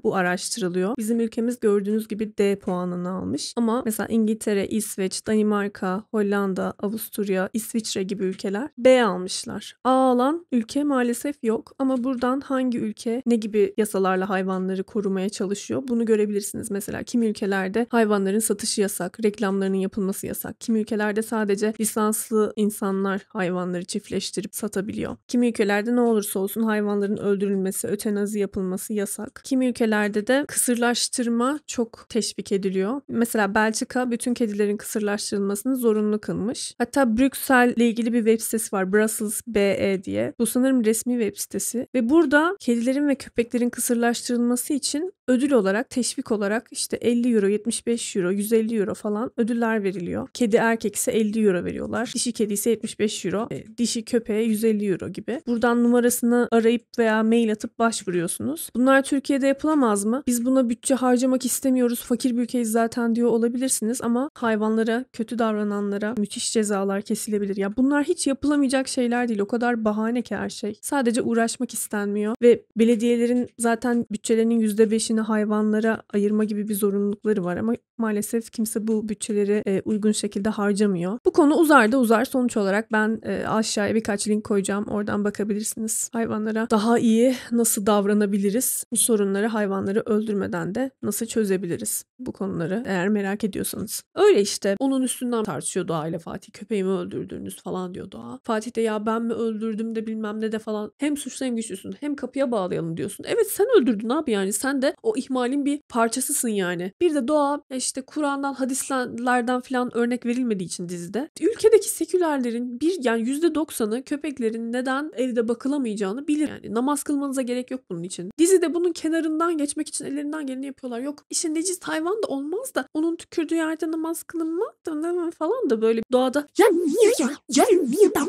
bu araştırılıyor. Bizim ülkemiz gördüğünüz gibi D puanını almış. Ama mesela İngiltere, İsveç, Danimarka, Hollanda, Avusturya, İsviçre gibi ülkeler B almışlar. A alan ülke maalesef yok ama buradan hangi ülke ne gibi yasalarla hayvanları korumaya çalışıyor bunu görebilirsiniz. Mesela kim ülkelerde hayvanların satışı yasak, reklamlarının yapılması yasak. Kim ülkelerde sadece lisanslı insanlar hayvanları çiftleştirip satabiliyor. Kim ülkelerde ne olursa olsun hayvanların öldürülmesi, ötenazi yapılması yasak. Kimi ülkelerde de kısırlaştırma çok teşvik ediliyor. Mesela Belçika bütün kedilerin kısırlaştırılmasını zorunlu kılmış. Hatta Brüksel ile ilgili bir web sitesi var. Brussels BE diye. Bu sanırım resmi web sitesi. Ve burada kedilerin ve köpeklerin kısırlaştırılması için ödül olarak, teşvik olarak işte 50 euro, 75 euro, 150 euro falan ödüller veriliyor. Kedi erkek ise 50 euro veriyorlar. Dişi kedi ise 75 euro. E, dişi köpeğe 150 euro gibi. Buradan numarasını arayıp veya mail atıp başvuruyorsunuz. Bunlar Türkiye'de yapılamaz mı? Biz buna bütçe harcamak istemiyoruz. Fakir bir ülkeyiz zaten diyor olabilirsiniz ama hayvanlara, kötü davrananlara müthiş cezalar kesilebilir. Ya bunlar hiç yapılamayacak şeyler değil. O kadar bahane ki her şey. Sadece uğraşmak istenmiyor ve belediyelerin zaten bütçelerinin %5'ini hayvanlara ayırma gibi bir zorunlulukları var ama maalesef kimse bu bütçeleri e, uygun şekilde harcamıyor. Bu konu uzar da uzar. Sonuç olarak ben e, aşağıya birkaç link koyacağım. Oradan bakabilirsiniz. Hayvanlara daha iyi nasıl davranabiliriz? Bu sorunları hayvanları öldürmeden de nasıl çözebiliriz? Bu konuları eğer merak ediyorsanız. Öyle işte. Onun üstünden tartışıyor Doğa ile Fatih. Köpeğimi öldürdünüz falan diyor Doğa. Fatih de ya ben mi öldürdüm de bilmem ne de falan. Hem suçlu hem güçlüsün. Hem kapıya bağlayalım diyorsun. Evet sen öldürdün abi yani. Sen de o ihmalin bir parçasısın yani. Bir de Doğa işte Kur'an'dan hadislerden falan örnek verilmediği için dizide. Ülkedeki sekülerlerin bir yani %90'ı köpeklerin neden evde bakılamayacağını bilir. Yani namaz kılmanıza gerek yok bunun için. Dizide bunun kenarından geçmek için ellerinden geleni yapıyorlar. Yok işin necis hayvan da olmaz da onun tükürdüğü yerde namaz kılınmaz da falan da böyle doğada Ya niye ya? Ya niye ben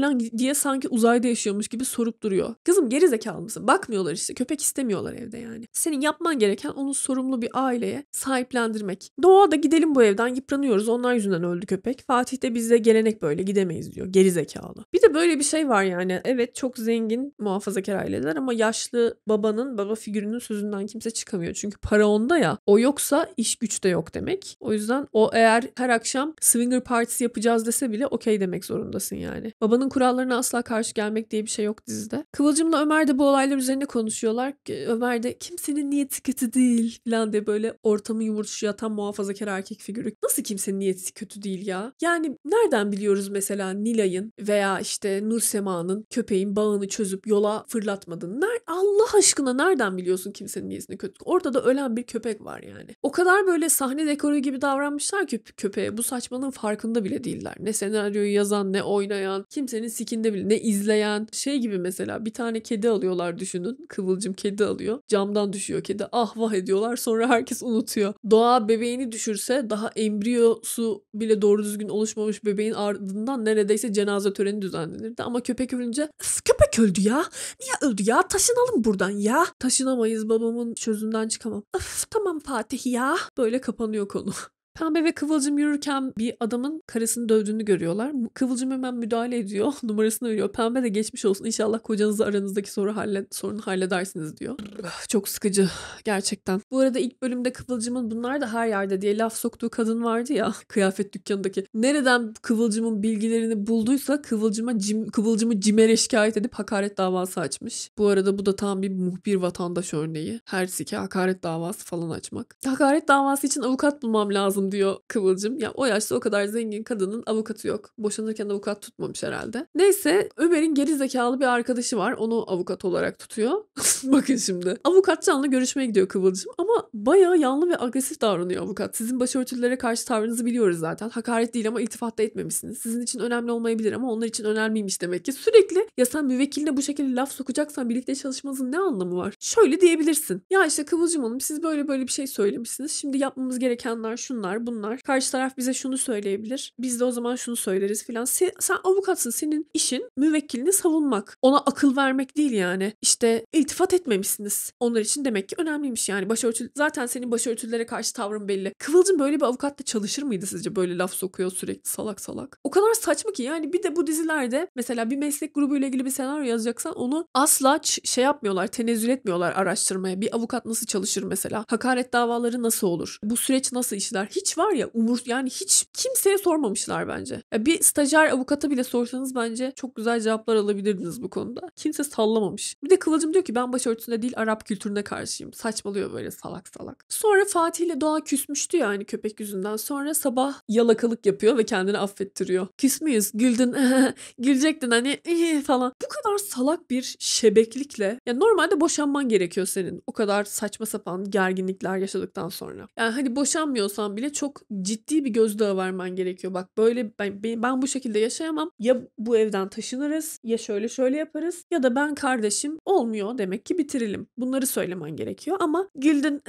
falan diye sanki uzayda yaşıyormuş gibi sorup duruyor. Kızım geri zekalı mısın? Bakmıyorlar işte. Köpek istemiyorlar evde yani. Senin yapman gereken onu sorumlu bir aileye sahiplendirmek. Doğada gidelim bu evden yıpranıyoruz. Onlar yüzünden öldü köpek. Fatih de bizde gelenek böyle gidemeyiz diyor. Geri zekalı. Bir de böyle bir şey var yani. Evet çok zengin muhafazakar aileler ama yaşlı babanın baba figürünün sözünden kimse çıkamıyor. Çünkü para onda ya. O yoksa iş güç de yok demek. O yüzden o eğer her akşam swinger partisi yapacağız dese bile okey demek zorundasın yani. Babanın kurallarına asla karşı gelmek diye bir şey yok dizide. Kıvılcım'la Ömer de bu olaylar üzerine konuşuyorlar. Ömer de kimsenin niyeti kötü değil falan diye böyle ortamı yumurtuşuyatan muhafazakar erkek figürü. Nasıl kimsenin niyeti kötü değil ya? Yani nereden biliyoruz mesela Nilay'ın veya işte Nur Sema'nın köpeğin bağını çözüp yola fırlatmadığını? Ner Allah aşkına nereden biliyorsun kimsenin niyetini kötü? Orada da ölen bir köpek var yani. O kadar böyle sahne dekoru gibi davranmışlar ki köpeğe bu saçmalığın farkında bile değiller. Ne senaryoyu yazan ne oynayan kimse kimsenin sikinde bile ne izleyen şey gibi mesela bir tane kedi alıyorlar düşünün. Kıvılcım kedi alıyor. Camdan düşüyor kedi. Ah vah ediyorlar. Sonra herkes unutuyor. Doğa bebeğini düşürse daha embriyosu bile doğru düzgün oluşmamış bebeğin ardından neredeyse cenaze töreni düzenlenirdi. Ama köpek ölünce "Öf, köpek öldü ya. Niye öldü ya? Taşınalım buradan ya. Taşınamayız babamın çözünden çıkamam. Öf tamam Fatih ya. Böyle kapanıyor konu. Pembe ve Kıvılcım yürürken bir adamın karısını dövdüğünü görüyorlar. Kıvılcım hemen müdahale ediyor. Numarasını veriyor. Pembe de geçmiş olsun. İnşallah kocanızla aranızdaki soru hallet, sorunu halledersiniz diyor. Öf, Çok sıkıcı gerçekten. Bu arada ilk bölümde Kıvılcım'ın bunlar da her yerde diye laf soktuğu kadın vardı ya kıyafet dükkanındaki. Nereden Kıvılcım'ın bilgilerini bulduysa Kıvılcım'a cim, Kıvılcım'ı CİMER'e şikayet edip hakaret davası açmış. Bu arada bu da tam bir muhbir vatandaş örneği. Her sike hakaret davası falan açmak. Hakaret davası için avukat bulmam lazım diyor Kıvılcım. Ya o yaşta o kadar zengin kadının avukatı yok. Boşanırken avukat tutmamış herhalde. Neyse Ömer'in geri zekalı bir arkadaşı var. Onu avukat olarak tutuyor. Bakın şimdi. Avukat canlı görüşmeye gidiyor Kıvılcım ama bayağı yanlı ve agresif davranıyor avukat. Sizin başörtülere karşı tavrınızı biliyoruz zaten. Hakaret değil ama iltifat da etmemişsiniz. Sizin için önemli olmayabilir ama onlar için önemliymiş demek ki. Sürekli ya sen müvekkiline bu şekilde laf sokacaksan birlikte çalışmanızın ne anlamı var? Şöyle diyebilirsin. Ya işte Kıvılcım Hanım siz böyle böyle bir şey söylemişsiniz. Şimdi yapmamız gerekenler şunlar bunlar. Karşı taraf bize şunu söyleyebilir. Biz de o zaman şunu söyleriz filan. Se- sen avukatsın. Senin işin müvekkilini savunmak. Ona akıl vermek değil yani. İşte iltifat etmemişsiniz. Onlar için demek ki önemliymiş yani. Başörtülü zaten senin başörtülere karşı tavrın belli. Kıvılcım böyle bir avukatla çalışır mıydı sizce? Böyle laf sokuyor sürekli salak salak. O kadar saçma ki yani bir de bu dizilerde mesela bir meslek grubuyla ilgili bir senaryo yazacaksan onu asla şey yapmıyorlar, tenezzül etmiyorlar araştırmaya. Bir avukat nasıl çalışır mesela? Hakaret davaları nasıl olur? Bu süreç nasıl işler? Hiç var ya umur yani hiç kimseye sormamışlar bence. Ya bir stajyer avukata bile sorsanız bence çok güzel cevaplar alabilirdiniz bu konuda. Kimse sallamamış. Bir de Kıvılcım diyor ki ben başörtüsüne değil Arap kültürüne karşıyım. Saçmalıyor böyle salak salak. Sonra Fatih ile Doğa küsmüştü ya hani köpek yüzünden. Sonra sabah yalakalık yapıyor ve kendini affettiriyor. Küs müyüz? Güldün. Gülecektin hani falan. Bu kadar salak bir şebeklikle ya normalde boşanman gerekiyor senin. O kadar saçma sapan gerginlikler yaşadıktan sonra. Yani hani boşanmıyorsan bile çok ciddi bir gözdağı vermen gerekiyor. Bak böyle ben, ben, bu şekilde yaşayamam. Ya bu evden taşınırız ya şöyle şöyle yaparız ya da ben kardeşim olmuyor demek ki bitirelim. Bunları söylemen gerekiyor ama güldün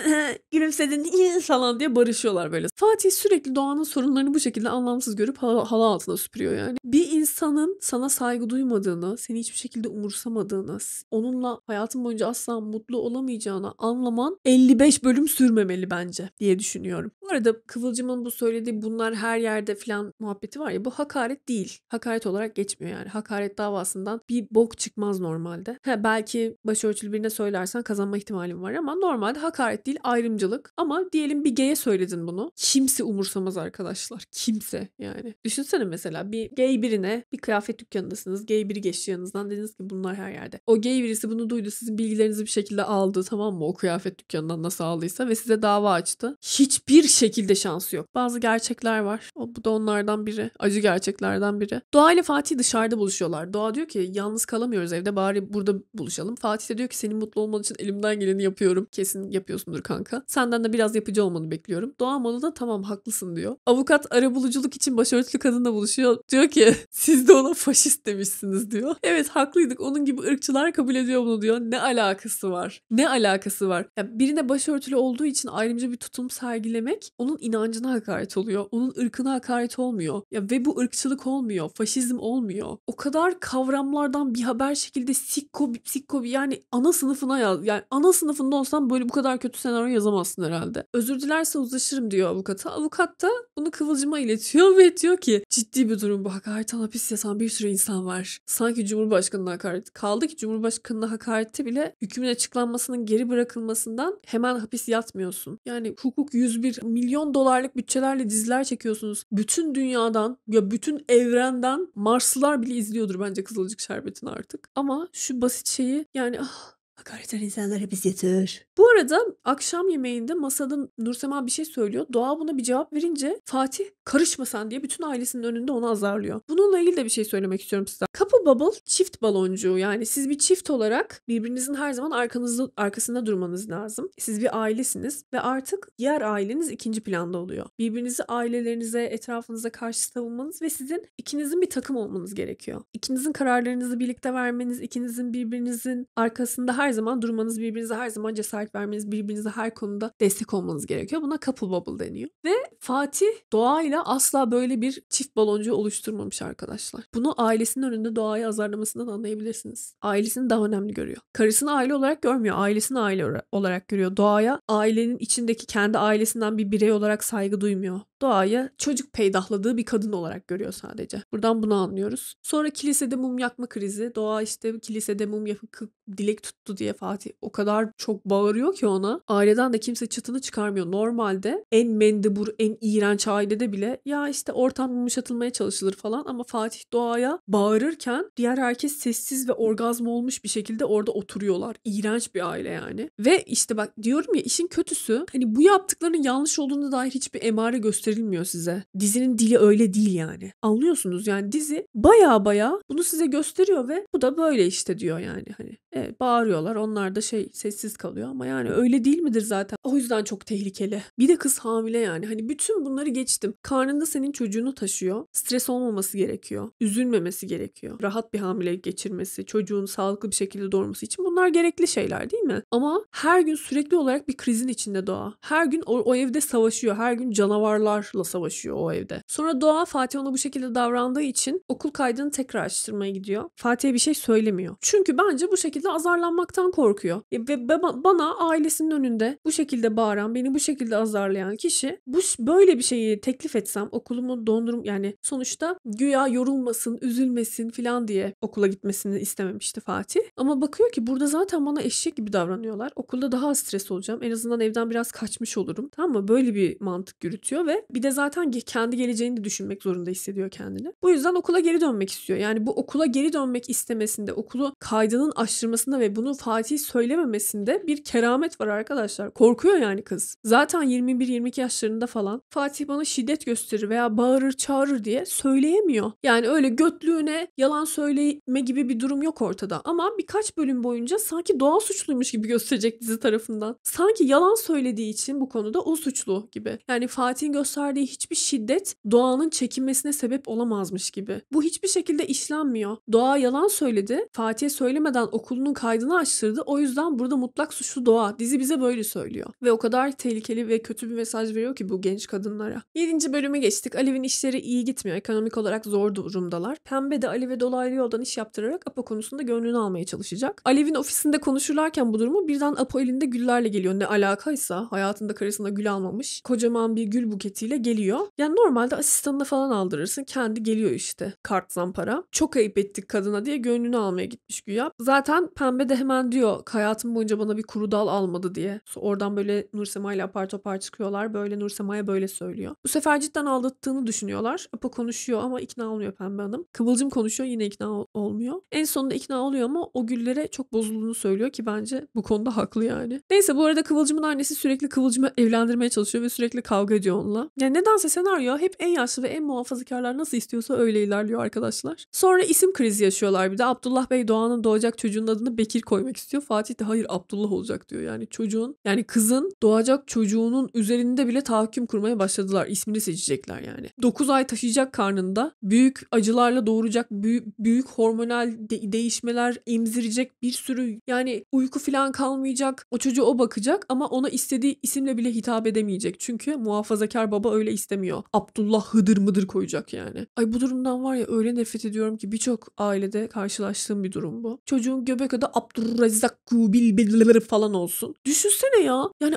gülümsedin falan diye barışıyorlar böyle. Fatih sürekli Doğan'ın sorunlarını bu şekilde anlamsız görüp halı, halı altına süpürüyor yani. Bir insanın sana saygı duymadığını, seni hiçbir şekilde umursamadığını, onunla hayatın boyunca asla mutlu olamayacağını anlaman 55 bölüm sürmemeli bence diye düşünüyorum. Bu arada Kıvılcım'ın bu söylediği bunlar her yerde falan muhabbeti var ya bu hakaret değil. Hakaret olarak geçmiyor yani. Hakaret davasından bir bok çıkmaz normalde. Ha, belki başörtülü birine söylersen kazanma ihtimalin var ama normalde hakaret değil ayrımcılık. Ama diyelim bir gay'e söyledin bunu. Kimse umursamaz arkadaşlar. Kimse yani. Düşünsene mesela bir gay birine bir kıyafet dükkanındasınız. Gay biri geçti yanınızdan dediniz ki bunlar her yerde. O gay birisi bunu duydu. Sizin bilgilerinizi bir şekilde aldı tamam mı? O kıyafet dükkanından nasıl aldıysa ve size dava açtı. Hiçbir şekilde şansı yok. Bazı gerçekler var. O, bu da onlardan biri. Acı gerçeklerden biri. Doğa ile Fatih dışarıda buluşuyorlar. Doğa diyor ki yalnız kalamıyoruz evde bari burada buluşalım. Fatih de diyor ki senin mutlu olman için elimden geleni yapıyorum. Kesin yapıyorsundur kanka. Senden de biraz yapıcı olmanı bekliyorum. Doğa malı da tamam haklısın diyor. Avukat arabuluculuk için başörtülü kadınla buluşuyor. Diyor ki siz de ona faşist demişsiniz diyor. Evet haklıydık. Onun gibi ırkçılar kabul ediyor bunu diyor. Ne alakası var? Ne alakası var? Ya birine başörtülü olduğu için ayrımcı bir tutum sergilemek onun inancına hakaret oluyor. Onun ırkına hakaret olmuyor. Ya ve bu ırkçılık olmuyor. Faşizm olmuyor. O kadar kavramlardan bir haber şekilde sikko sikko yani ana sınıfına yaz. Yani ana sınıfında olsam böyle bu kadar kötü senaryo yazamazsın herhalde. Özür dilerse uzlaşırım diyor avukata. Avukat da bunu Kıvılcım'a iletiyor ve diyor ki ciddi bir durum bu. Hakaretten hapis yatan bir sürü insan var. Sanki Cumhurbaşkanı'na hakaret. Kaldı ki Cumhurbaşkanı'na hakarette bile hükmün açıklanmasının geri bırakılmasından hemen hapis yatmıyorsun. Yani hukuk 101 milyon dolarlık bütçelerle diziler çekiyorsunuz. Bütün dünyadan ya bütün evrenden Marslılar bile izliyordur bence Kızılcık Şerbeti'ni artık. Ama şu basit şeyi yani ah Hakaret eden insanlara biz yeter. Bu arada akşam yemeğinde masada Nursema bir şey söylüyor. Doğa buna bir cevap verince Fatih karışma sen diye bütün ailesinin önünde onu azarlıyor. Bununla ilgili de bir şey söylemek istiyorum size. Couple bubble çift baloncuğu yani siz bir çift olarak birbirinizin her zaman arkanızda arkasında durmanız lazım. Siz bir ailesiniz ve artık diğer aileniz ikinci planda oluyor. Birbirinizi ailelerinize, etrafınıza karşı savunmanız ve sizin ikinizin bir takım olmanız gerekiyor. İkinizin kararlarınızı birlikte vermeniz, ikinizin birbirinizin arkasında her zaman durmanız, birbirinize her zaman cesaret vermeniz, birbirinize her konuda destek olmanız gerekiyor. Buna couple bubble deniyor. Ve Fatih doğayla asla böyle bir çift baloncu oluşturmamış arkadaşlar. Bunu ailesinin önünde doğayı azarlamasından anlayabilirsiniz. Ailesini daha önemli görüyor. Karısını aile olarak görmüyor. Ailesini aile olarak görüyor. Doğaya ailenin içindeki kendi ailesinden bir birey olarak saygı duymuyor. Doğaya çocuk peydahladığı bir kadın olarak görüyor sadece. Buradan bunu anlıyoruz. Sonra kilisede mum yakma krizi. Doğa işte kilisede mum yakıp dilek tuttu diye Fatih o kadar çok bağırıyor ki ona. Aileden de kimse çıtını çıkarmıyor. Normalde en mendebur, en iğrenç ailede bile ya işte ortam yumuşatılmaya çalışılır falan ama Fatih Doğa'ya bağırırken diğer herkes sessiz ve orgazm olmuş bir şekilde orada oturuyorlar. İğrenç bir aile yani. Ve işte bak diyorum ya işin kötüsü hani bu yaptıklarının yanlış olduğuna dair hiçbir emare gösterilmiyor size. Dizinin dili öyle değil yani. Anlıyorsunuz yani dizi baya baya bunu size gösteriyor ve bu da böyle işte diyor yani hani. Evet, bağırıyorlar onlar da şey sessiz kalıyor ama yani öyle değil midir zaten? O yüzden çok tehlikeli. Bir de kız hamile yani hani bütün bunları geçtim. Karnında senin çocuğunu taşıyor. Stres olmaması gerekiyor. Üzülmemesi gerekiyor. Rahat bir hamilelik geçirmesi, çocuğun sağlıklı bir şekilde doğurması için bunlar gerekli şeyler değil mi? Ama her gün sürekli olarak bir krizin içinde Doğa. Her gün o, o evde savaşıyor. Her gün canavarlarla savaşıyor o evde. Sonra Doğa Fatih ona bu şekilde davrandığı için okul kaydını tekrar açtırmaya gidiyor. Fatih'e bir şey söylemiyor. Çünkü bence bu şekilde azarlanmaktan korkuyor. E, Ve ba- bana ailesinin önünde bu şekilde bağıran, beni bu şekilde azarlayan kişi bu böyle bir şeyi teklif etsem okulumu dondurum yani sonuçta güya yorulmasın, üzülmesin falan diye okula gitmesini istememişti Fatih. Ama bakıyor ki burada zaten bana eşek gibi davranıyorlar. Okulda daha az stres olacağım. En azından evden biraz kaçmış olurum. Tamam mı? Böyle bir mantık yürütüyor ve bir de zaten kendi geleceğini de düşünmek zorunda hissediyor kendini. Bu yüzden okula geri dönmek istiyor. Yani bu okula geri dönmek istemesinde, okulu kaydının aştırmasında ve bunu Fatih söylememesinde bir keramet var arkadaşlar. Korkuyor yani kız. Zaten 21-22 yaşlarında falan Fatih bana şiddet gösterir veya bağırır çağırır diye söyleyemiyor. Yani öyle götlüğüne yalan söyleme gibi bir durum yok ortada. Ama birkaç bölüm boyunca sanki doğa suçluymuş gibi gösterecek dizi tarafından. Sanki yalan söylediği için bu konuda o suçlu gibi. Yani Fatih'in gösterdiği hiçbir şiddet doğanın çekinmesine sebep olamazmış gibi. Bu hiçbir şekilde işlenmiyor. Doğa yalan söyledi. Fatih'e söylemeden okulunun kaydını açtırdı. O yüzden burada mutlak suçlu doğa. Dizi bize böyle söylüyor. Ve o kadar tehlikeli ve kötü bir mesaj veriyor ki bu genç kadınlara. 7. bölümü geçtik. Alev'in işleri iyi gitmiyor. Ekonomik olarak zor durumdalar. Pembe de Alev'e dolaylı yoldan iş yaptırarak Apo konusunda gönlünü almaya çalışacak. Alev'in ofisinde konuşurlarken bu durumu birden Apo elinde güllerle geliyor. Ne alakaysa hayatında karısına gül almamış. Kocaman bir gül buketiyle geliyor. Yani normalde asistanına falan aldırırsın. Kendi geliyor işte. Kart zampara. Çok ayıp ettik kadına diye gönlünü almaya gitmiş güya. Zaten Pembe de hemen diyor hayatım boyunca bana bir kuru dal almadı diye. Oradan böyle Nursema ile apar topar çıkıyorlar. Böyle Nursema'ya böyle söylüyor. Bu sefer cidden aldattığını düşünüyorlar. Apo konuşuyor ama ikna olmuyor Pembe Hanım. Kıvılcım konuşuyor yine ikna ol- olmuyor. En sonunda ikna oluyor ama o güllere çok bozulduğunu söylüyor ki bence bu konuda haklı yani. Neyse bu arada Kıvılcım'ın annesi sürekli Kıvılcım'ı evlendirmeye çalışıyor ve sürekli kavga ediyor onunla. Yani nedense senaryo hep en yaşlı ve en muhafazakarlar nasıl istiyorsa öyle ilerliyor arkadaşlar. Sonra isim krizi yaşıyorlar bir de. Abdullah Bey Doğan'ın doğacak çocuğun adını Bekir koymak istiyor. Fatih de hayır Abdullah olacak diyor. Yani çocuğun yani kızın doğacak çocuğunun üzerinde bile tahakküm kurmaya başladılar. İsmini seçecekler yani. 9 ay taşıyacak karnında. Büyük acılarla doğuracak. Büyük, büyük hormonal de- değişmeler emzirecek bir sürü yani uyku falan kalmayacak. O çocuğu o bakacak ama ona istediği isimle bile hitap edemeyecek. Çünkü muhafazakar baba öyle istemiyor. Abdullah Hıdır mıdır koyacak yani. Ay bu durumdan var ya öyle nefret ediyorum ki birçok ailede karşılaştığım bir durum bu. Çocuğun göbek adı Abdurrezzak Kubil falan olsun. Düşünsene ya. Yani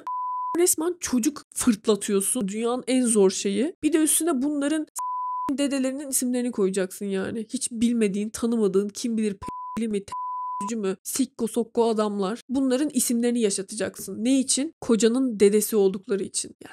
resmen çocuk fırtlatıyorsun. Dünyanın en zor şeyi. Bir de üstüne bunların dedelerinin isimlerini koyacaksın yani. Hiç bilmediğin, tanımadığın, kim bilir p***li mi, t***cü mü, sikko sokko adamlar. Bunların isimlerini yaşatacaksın. Ne için? Kocanın dedesi oldukları için. Ya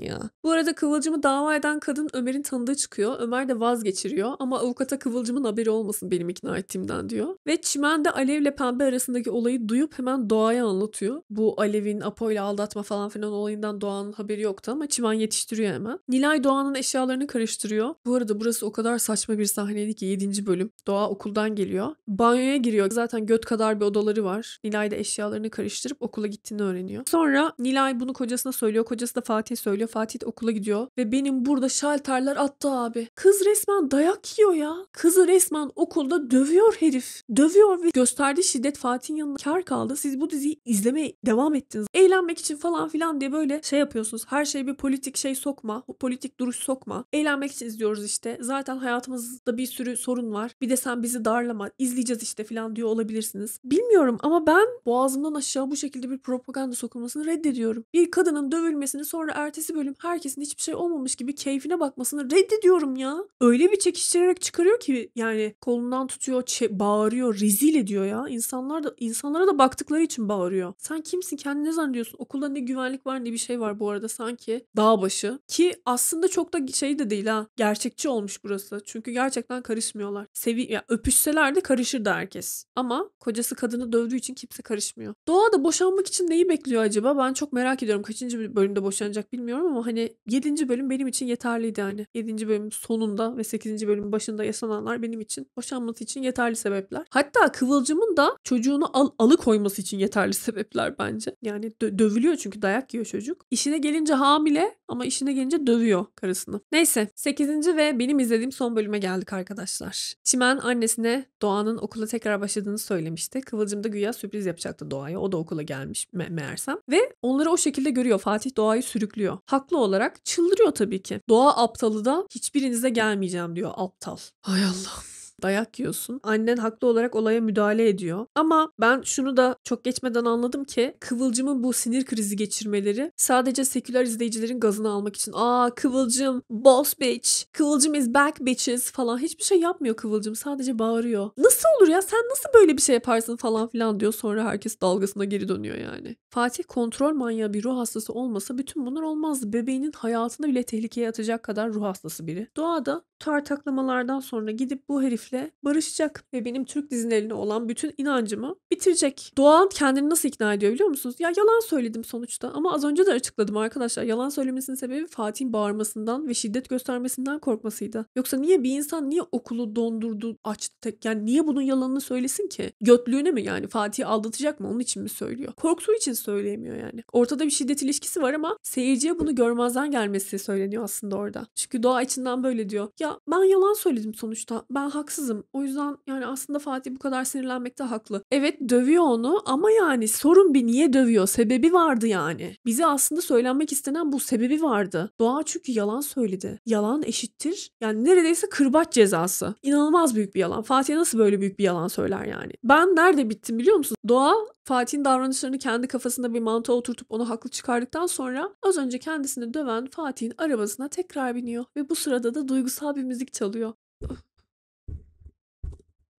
ya. Bu arada Kıvılcım'ı dava eden kadın Ömer'in tanıdığı çıkıyor. Ömer de vazgeçiriyor ama avukata Kıvılcım'ın haberi olmasın benim ikna ettiğimden diyor. Ve Çimen de Alev ile Pembe arasındaki olayı duyup hemen Doğa'ya anlatıyor. Bu Alev'in Apo ile aldatma falan filan olayından Doğan'ın haberi yoktu ama Çimen yetiştiriyor hemen. Nilay Doğan'ın eşyalarını karıştırıyor. Bu arada burası o kadar saçma bir sahneydi ki 7. bölüm. Doğa okuldan geliyor. Banyoya giriyor. Zaten göt kadar bir odaları var. Nilay da eşyalarını karıştırıp okula gittiğini öğreniyor. Sonra Nilay bunu kocasına söylüyor. Kocası da Fatih söylüyor. Fatih de okula gidiyor. Ve benim burada şalterler attı abi. Kız resmen dayak yiyor ya. Kızı resmen okulda dövüyor herif. Dövüyor ve gösterdiği şiddet Fatih'in yanına kar kaldı. Siz bu diziyi izlemeye devam ettiniz. Eğlenmek için falan filan diye böyle şey yapıyorsunuz. Her şeye bir politik şey sokma. Politik duruş sokma. Eğlenmek için izliyoruz işte. Zaten hayatımızda bir sürü sorun var. Bir de sen bizi darlama. İzleyeceğiz işte falan diyor olabilirsiniz. Bilmiyorum ama ben boğazımdan aşağı bu şekilde bir propaganda sokulmasını reddediyorum. Bir kadının dövülmesini sonra ertesi bölüm herkesin hiçbir şey olmamış gibi keyfine bakmasını reddediyorum ya. Öyle bir çekiştirerek çıkarıyor ki yani kolundan tutuyor, bağırıyor, rezil ediyor ya. İnsanlar da insanlara da baktıkları için bağırıyor. Sen kimsin? Kendini ne zannediyorsun? Okulda ne güvenlik var ne bir şey var bu arada sanki. Dağ başı. Ki aslında çok da şey de değil ha. Gerçekçi olmuş burası. Çünkü gerçekten karışmıyorlar. Sevi ya öpüşseler de karışırdı herkes. Ama kocası kadını dövdüğü için kimse karışmıyor. Doğa da boşanmak için neyi bekliyor acaba? Ben çok merak ediyorum. Kaçıncı bölümde boşanacak bilmiyorum ama hani 7. bölüm benim için yeterliydi yani. 7. bölüm sonunda ve 8. bölümün başında yaşananlar benim için boşanması için yeterli sebepler. Hatta Kıvılcım'ın da çocuğunu al alıkoyması için yeterli sebepler bence. Yani dö- dövülüyor çünkü dayak yiyor çocuk. İşine gelince hamile ama işine gelince dövüyor karısını. Neyse 8. ve benim izlediğim son bölüme geldik arkadaşlar. Çimen annesine Doğan'ın okula tekrar başladığını söylemişti. Kıvılcım da güya sürpriz yapacaktı Doğa'ya. O da okula gelmiş me- meğersem. Ve onları o şekilde görüyor. Fatih Doğa'yı sürüklüyor. Haklı olarak çıldırıyor tabii ki. Doğa aptalı da hiçbirinize gelmeyeceğim diyor aptal. Hay Allah dayak yiyorsun. Annen haklı olarak olaya müdahale ediyor. Ama ben şunu da çok geçmeden anladım ki Kıvılcım'ın bu sinir krizi geçirmeleri sadece seküler izleyicilerin gazını almak için. Aa Kıvılcım boss bitch. Kıvılcım is back bitches falan. Hiçbir şey yapmıyor Kıvılcım. Sadece bağırıyor. Nasıl olur ya sen nasıl böyle bir şey yaparsın falan filan diyor. Sonra herkes dalgasına geri dönüyor yani. Fatih kontrol manyağı bir ruh hastası olmasa bütün bunlar olmazdı. Bebeğinin hayatını bile tehlikeye atacak kadar ruh hastası biri. Doğada tartaklamalardan sonra gidip bu herifle barışacak ve benim Türk dizilerine olan bütün inancımı bitirecek. Doğan kendini nasıl ikna ediyor biliyor musunuz? Ya yalan söyledim sonuçta ama az önce de açıkladım arkadaşlar. Yalan söylemesinin sebebi Fatih'in bağırmasından ve şiddet göstermesinden korkmasıydı. Yoksa niye bir insan niye okulu dondurdu, açtı tek yani niye bunun yalanını söylesin ki? Götlüğüne mi yani? Fatih'i aldatacak mı? Onun için mi söylüyor? Korktuğu için söyleyemiyor yani. Ortada bir şiddet ilişkisi var ama seyirciye bunu görmezden gelmesi söyleniyor aslında orada. Çünkü doğa içinden böyle diyor. Ya ben yalan söyledim sonuçta. Ben haksızım. O yüzden yani aslında Fatih bu kadar sinirlenmekte haklı. Evet dövüyor onu ama yani sorun bir niye dövüyor? Sebebi vardı yani. Bize aslında söylenmek istenen bu sebebi vardı. Doğa çünkü yalan söyledi. Yalan eşittir. Yani neredeyse kırbaç cezası. İnanılmaz büyük bir yalan. Fatih nasıl böyle büyük bir yalan söyler yani? Ben nerede bittim biliyor musun? Doğa Fatih'in davranışlarını kendi kafasında bir mantığa oturtup onu haklı çıkardıktan sonra az önce kendisini döven Fatih'in arabasına tekrar biniyor ve bu sırada da duygusal bir müzik çalıyor.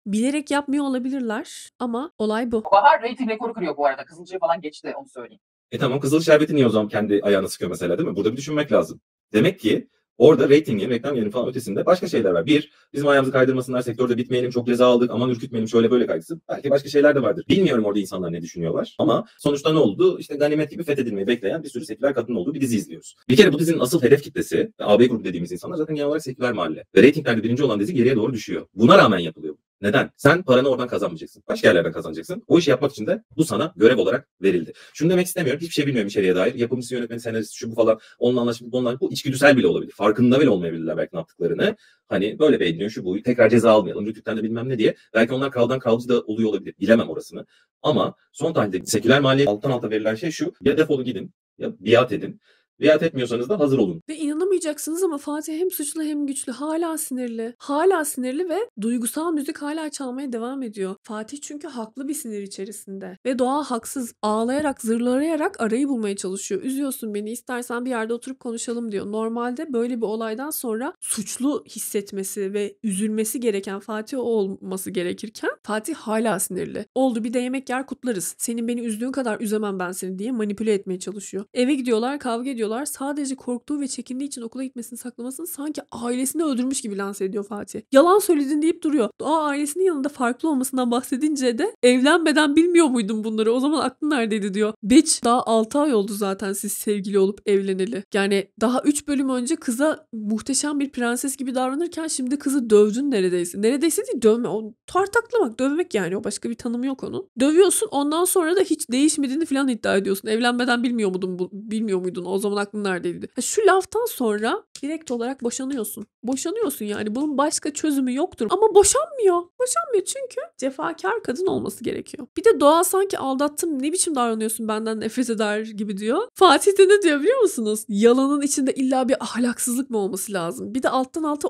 Bilerek yapmıyor olabilirler ama olay bu. Bahar rating rekoru kırıyor bu arada. Kızılcığı falan geçti onu söyleyeyim. E tamam Kızıl Şerbeti niye o zaman kendi ayağını sıkıyor mesela değil mi? Burada bir düşünmek lazım. Demek ki orada reytingin, reklam yerinin falan ötesinde başka şeyler var. Bir, bizim ayağımızı kaydırmasınlar, sektörde bitmeyelim, çok ceza aldık, aman ürkütmeyelim, şöyle böyle kaygısı. Belki başka şeyler de vardır. Bilmiyorum orada insanlar ne düşünüyorlar. Ama sonuçta ne oldu? İşte ganimet gibi fethedilmeyi bekleyen bir sürü seküler kadın olduğu bir dizi izliyoruz. Bir kere bu dizinin asıl hedef kitlesi, AB grubu dediğimiz insanlar zaten genel olarak seküler mahalle. Ve reytinglerde birinci olan dizi geriye doğru düşüyor. Buna rağmen yapılıyor. Neden? Sen paranı oradan kazanmayacaksın. Başka yerlerden kazanacaksın. O işi yapmak için de bu sana görev olarak verildi. Şunu demek istemiyorum. Hiçbir şey bilmiyorum içeriye dair. Yapımcısı, yönetmeni, senarist, şu bu falan. Onunla anlaşıp bunlar bu içgüdüsel bile olabilir. Farkında bile olmayabilirler belki ne yaptıklarını. Hani böyle beğeniyor şu bu. Tekrar ceza almayalım. Rütükten de bilmem ne diye. Belki onlar kaldan kalıcı da oluyor olabilir. Bilemem orasını. Ama son tahlilde seküler maliye alttan alta verilen şey şu. Ya defolun gidin. Ya biat edin. Biat etmiyorsanız da hazır olun. Ve inanamayacaksınız ama Fatih hem suçlu hem güçlü. Hala sinirli. Hala sinirli ve duygusal müzik hala çalmaya devam ediyor. Fatih çünkü haklı bir sinir içerisinde. Ve Doğa haksız. Ağlayarak, zırlayarak arayı bulmaya çalışıyor. Üzüyorsun beni istersen bir yerde oturup konuşalım diyor. Normalde böyle bir olaydan sonra suçlu hissetmesi ve üzülmesi gereken Fatih olması gerekirken Fatih hala sinirli. Oldu bir de yemek yer kutlarız. Senin beni üzdüğün kadar üzemem ben seni diye manipüle etmeye çalışıyor. Eve gidiyorlar kavga ediyorlar yapıyorlar. Sadece korktuğu ve çekindiği için okula gitmesini saklamasını sanki ailesini öldürmüş gibi lanse ediyor Fatih. Yalan söyledin deyip duruyor. Doğa ailesinin yanında farklı olmasından bahsedince de evlenmeden bilmiyor muydun bunları? O zaman aklın neredeydi diyor. Bitch daha 6 ay oldu zaten siz sevgili olup evleneli. Yani daha 3 bölüm önce kıza muhteşem bir prenses gibi davranırken şimdi kızı dövdün neredeyse. Neredeyse değil dövme. O tartaklamak, dövmek yani. O başka bir tanımı yok onun. Dövüyorsun ondan sonra da hiç değişmediğini falan iddia ediyorsun. Evlenmeden bilmiyor muydun bilmiyor muydun? O zaman aklın neredeydi? Şu laftan sonra direkt olarak boşanıyorsun. Boşanıyorsun yani. Bunun başka çözümü yoktur. Ama boşanmıyor. Boşanmıyor çünkü cefakar kadın olması gerekiyor. Bir de Doğa sanki aldattım ne biçim davranıyorsun benden nefret eder gibi diyor. Fatih de ne diyor biliyor musunuz? Yalanın içinde illa bir ahlaksızlık mı olması lazım? Bir de alttan alta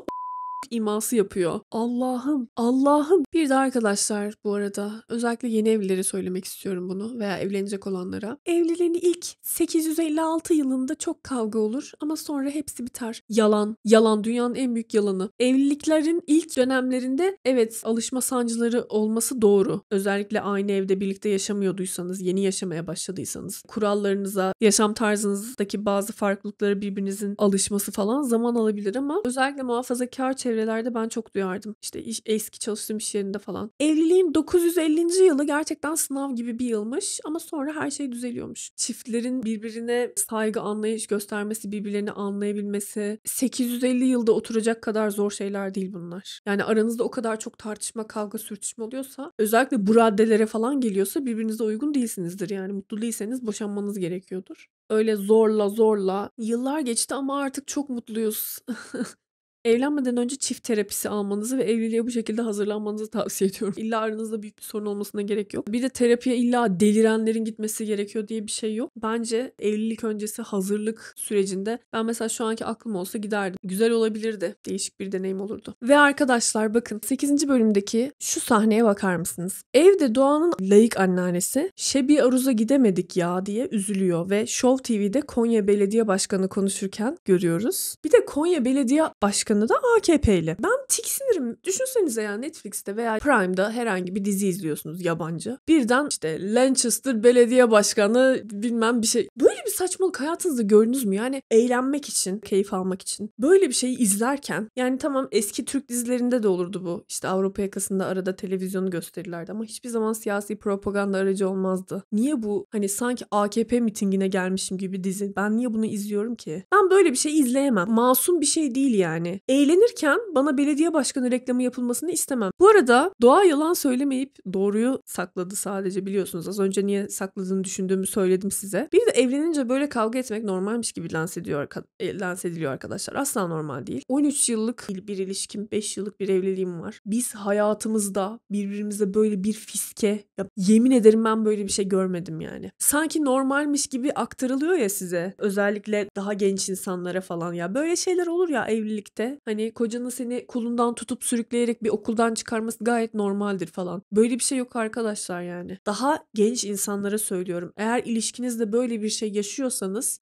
iması yapıyor. Allah'ım, Allah'ım. Bir de arkadaşlar bu arada özellikle yeni evlileri söylemek istiyorum bunu veya evlenecek olanlara. Evliliğin ilk 856 yılında çok kavga olur ama sonra hepsi biter. Yalan, yalan dünyanın en büyük yalanı. Evliliklerin ilk dönemlerinde evet alışma sancıları olması doğru. Özellikle aynı evde birlikte yaşamıyorduysanız, yeni yaşamaya başladıysanız, kurallarınıza, yaşam tarzınızdaki bazı farklılıkları birbirinizin alışması falan zaman alabilir ama özellikle muhafazakar çevrelerde ben çok duyardım. İşte iş, eski çalıştığım iş yerinde falan. Evliliğin 950. yılı gerçekten sınav gibi bir yılmış ama sonra her şey düzeliyormuş. Çiftlerin birbirine saygı, anlayış göstermesi, birbirlerini anlayabilmesi 850 yılda oturacak kadar zor şeyler değil bunlar. Yani aranızda o kadar çok tartışma, kavga, sürtüşme oluyorsa özellikle bu raddelere falan geliyorsa birbirinize uygun değilsinizdir. Yani mutlu değilseniz boşanmanız gerekiyordur. Öyle zorla zorla yıllar geçti ama artık çok mutluyuz. Evlenmeden önce çift terapisi almanızı ve evliliğe bu şekilde hazırlanmanızı tavsiye ediyorum. İlla aranızda büyük bir sorun olmasına gerek yok. Bir de terapiye illa delirenlerin gitmesi gerekiyor diye bir şey yok. Bence evlilik öncesi hazırlık sürecinde ben mesela şu anki aklım olsa giderdim. Güzel olabilirdi. Değişik bir deneyim olurdu. Ve arkadaşlar bakın 8. bölümdeki şu sahneye bakar mısınız? Evde Doğan'ın layık anneannesi Şebi Aruz'a gidemedik ya diye üzülüyor ve Show TV'de Konya Belediye Başkanı konuşurken görüyoruz. Bir de Konya Belediye Başkanı da AKP'li. Ben tiksinirim. Düşünsenize ya Netflix'te veya Prime'da herhangi bir dizi izliyorsunuz yabancı. Birden işte Lancaster Belediye Başkanı bilmem bir şey. Böyle saçmalık hayatınızda gördünüz mü? Yani eğlenmek için, keyif almak için. Böyle bir şeyi izlerken yani tamam eski Türk dizilerinde de olurdu bu. İşte Avrupa yakasında arada televizyonu gösterirlerdi ama hiçbir zaman siyasi propaganda aracı olmazdı. Niye bu hani sanki AKP mitingine gelmişim gibi dizi? Ben niye bunu izliyorum ki? Ben böyle bir şey izleyemem. Masum bir şey değil yani. Eğlenirken bana belediye başkanı reklamı yapılmasını istemem. Bu arada Doğa yalan söylemeyip doğruyu sakladı sadece biliyorsunuz. Az önce niye sakladığını düşündüğümü söyledim size. Bir de evlenince böyle kavga etmek normalmiş gibi lanse, ediyor, e, lanse ediliyor arkadaşlar. Asla normal değil. 13 yıllık bir ilişkim, 5 yıllık bir evliliğim var. Biz hayatımızda birbirimize böyle bir fiske, ya yemin ederim ben böyle bir şey görmedim yani. Sanki normalmiş gibi aktarılıyor ya size. Özellikle daha genç insanlara falan ya. Böyle şeyler olur ya evlilikte. Hani kocanın seni kulundan tutup sürükleyerek bir okuldan çıkarması gayet normaldir falan. Böyle bir şey yok arkadaşlar yani. Daha genç insanlara söylüyorum. Eğer ilişkinizde böyle bir şey yaşıyorsanız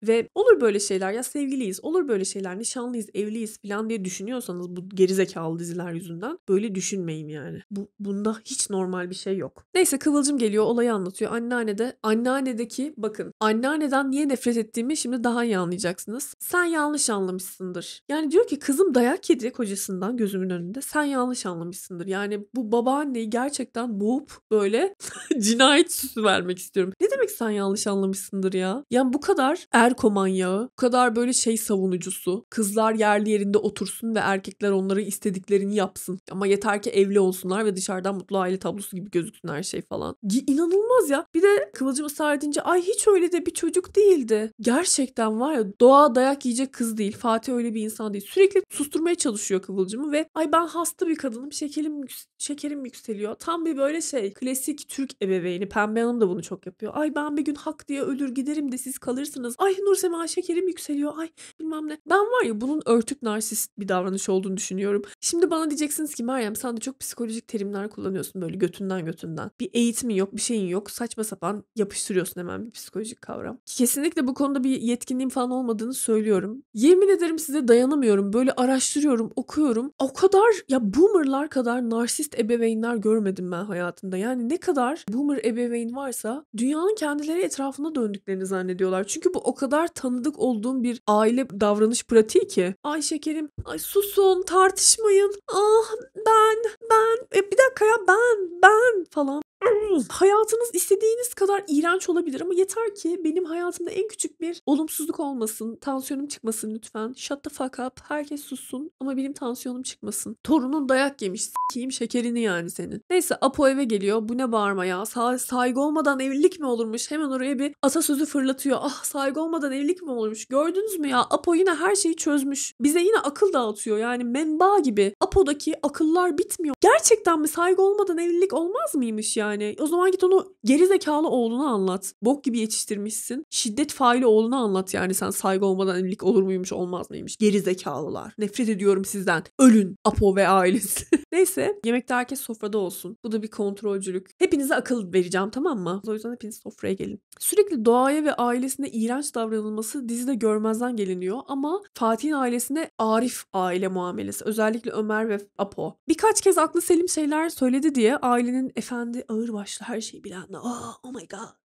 ve olur böyle şeyler ya sevgiliyiz, olur böyle şeyler, nişanlıyız, evliyiz falan diye düşünüyorsanız bu gerizekalı diziler yüzünden böyle düşünmeyin yani. Bu bunda hiç normal bir şey yok. Neyse Kıvılcım geliyor olayı anlatıyor. Anneanne de anneannedeki bakın anneanneden niye nefret ettiğimi şimdi daha iyi anlayacaksınız. Sen yanlış anlamışsındır. Yani diyor ki kızım dayak yedi kocasından gözümün önünde. Sen yanlış anlamışsındır. Yani bu babaanneyi gerçekten boğup böyle cinayet süsü vermek istiyorum. Ne demek sen yanlış anlamışsındır ya? Yani bu kadar erko manyağı, bu kadar böyle şey savunucusu. Kızlar yerli yerinde otursun ve erkekler onları istediklerini yapsın. Ama yeter ki evli olsunlar ve dışarıdan mutlu aile tablosu gibi gözüksün her şey falan. İnanılmaz ya. Bir de Kıvılcım ısrar ay hiç öyle de bir çocuk değildi. Gerçekten var ya doğa dayak yiyecek kız değil. Fatih öyle bir insan değil. Sürekli susturmaya çalışıyor Kıvılcım'ı ve ay ben hasta bir kadınım şekerim, şekerim yükseliyor. Tam bir böyle şey klasik Türk ebeveyni. Pembe Hanım da bunu çok yapıyor. Ay ben bir gün hak diye ölür giderim de siz kalırsınız. Ay Nursema şekerim yükseliyor. Ay bilmem ne. Ben var ya bunun örtük narsist bir davranış olduğunu düşünüyorum. Şimdi bana diyeceksiniz ki Meryem sen de çok psikolojik terimler kullanıyorsun böyle götünden götünden. Bir eğitimin yok bir şeyin yok. Saçma sapan yapıştırıyorsun hemen bir psikolojik kavram. Kesinlikle bu konuda bir yetkinliğim falan olmadığını söylüyorum. Yemin ederim size dayanamıyorum. Böyle araştırıyorum, okuyorum. O kadar ya boomerlar kadar narsist ebeveynler görmedim ben hayatımda. Yani ne kadar boomer ebeveyn varsa dünyanın kendileri etrafında döndüklerini zannediyorlar. Gösteriyorlar. Çünkü bu o kadar tanıdık olduğum bir aile davranış pratiği ki. Ay şekerim, ay susun, tartışmayın. Ah ben, ben, e, bir dakika ya ben, ben falan. Hayatınız istediğiniz kadar iğrenç olabilir ama yeter ki benim hayatımda en küçük bir olumsuzluk olmasın. Tansiyonum çıkmasın lütfen. Shut the fuck up. Herkes sussun ama benim tansiyonum çıkmasın. Torunun dayak yemiş. S**eyim şekerini yani senin. Neyse Apo eve geliyor. Bu ne bağırma ya? Sa- saygı olmadan evlilik mi olurmuş? Hemen oraya bir atasözü fırlatıyor. Ah saygı olmadan evlilik mi olurmuş? Gördünüz mü ya? Apo yine her şeyi çözmüş. Bize yine akıl dağıtıyor. Yani menba gibi. Apo'daki akıllar bitmiyor. Gerçekten mi saygı olmadan evlilik olmaz mıymış yani? O zaman git onu geri zekalı oğluna anlat. Bok gibi yetiştirmişsin. Şiddet faili oğluna anlat yani sen saygı olmadan evlilik olur muymuş olmaz mıymış? Geri zekalılar. Nefret ediyorum sizden. Ölün Apo ve ailesi. Neyse yemekte herkes sofrada olsun. Bu da bir kontrolcülük. Hepinize akıl vereceğim tamam mı? O yüzden hepiniz sofraya gelin. Sürekli doğaya ve ailesine iğrenç davranılması dizide görmezden geliniyor ama Fatih'in ailesine Arif aile muamelesi. Özellikle Ömer ve Apo. Birkaç kez aklı selim şeyler söyledi diye ailenin efendi ağırbaşlı her şeyi bilen oh, oh my god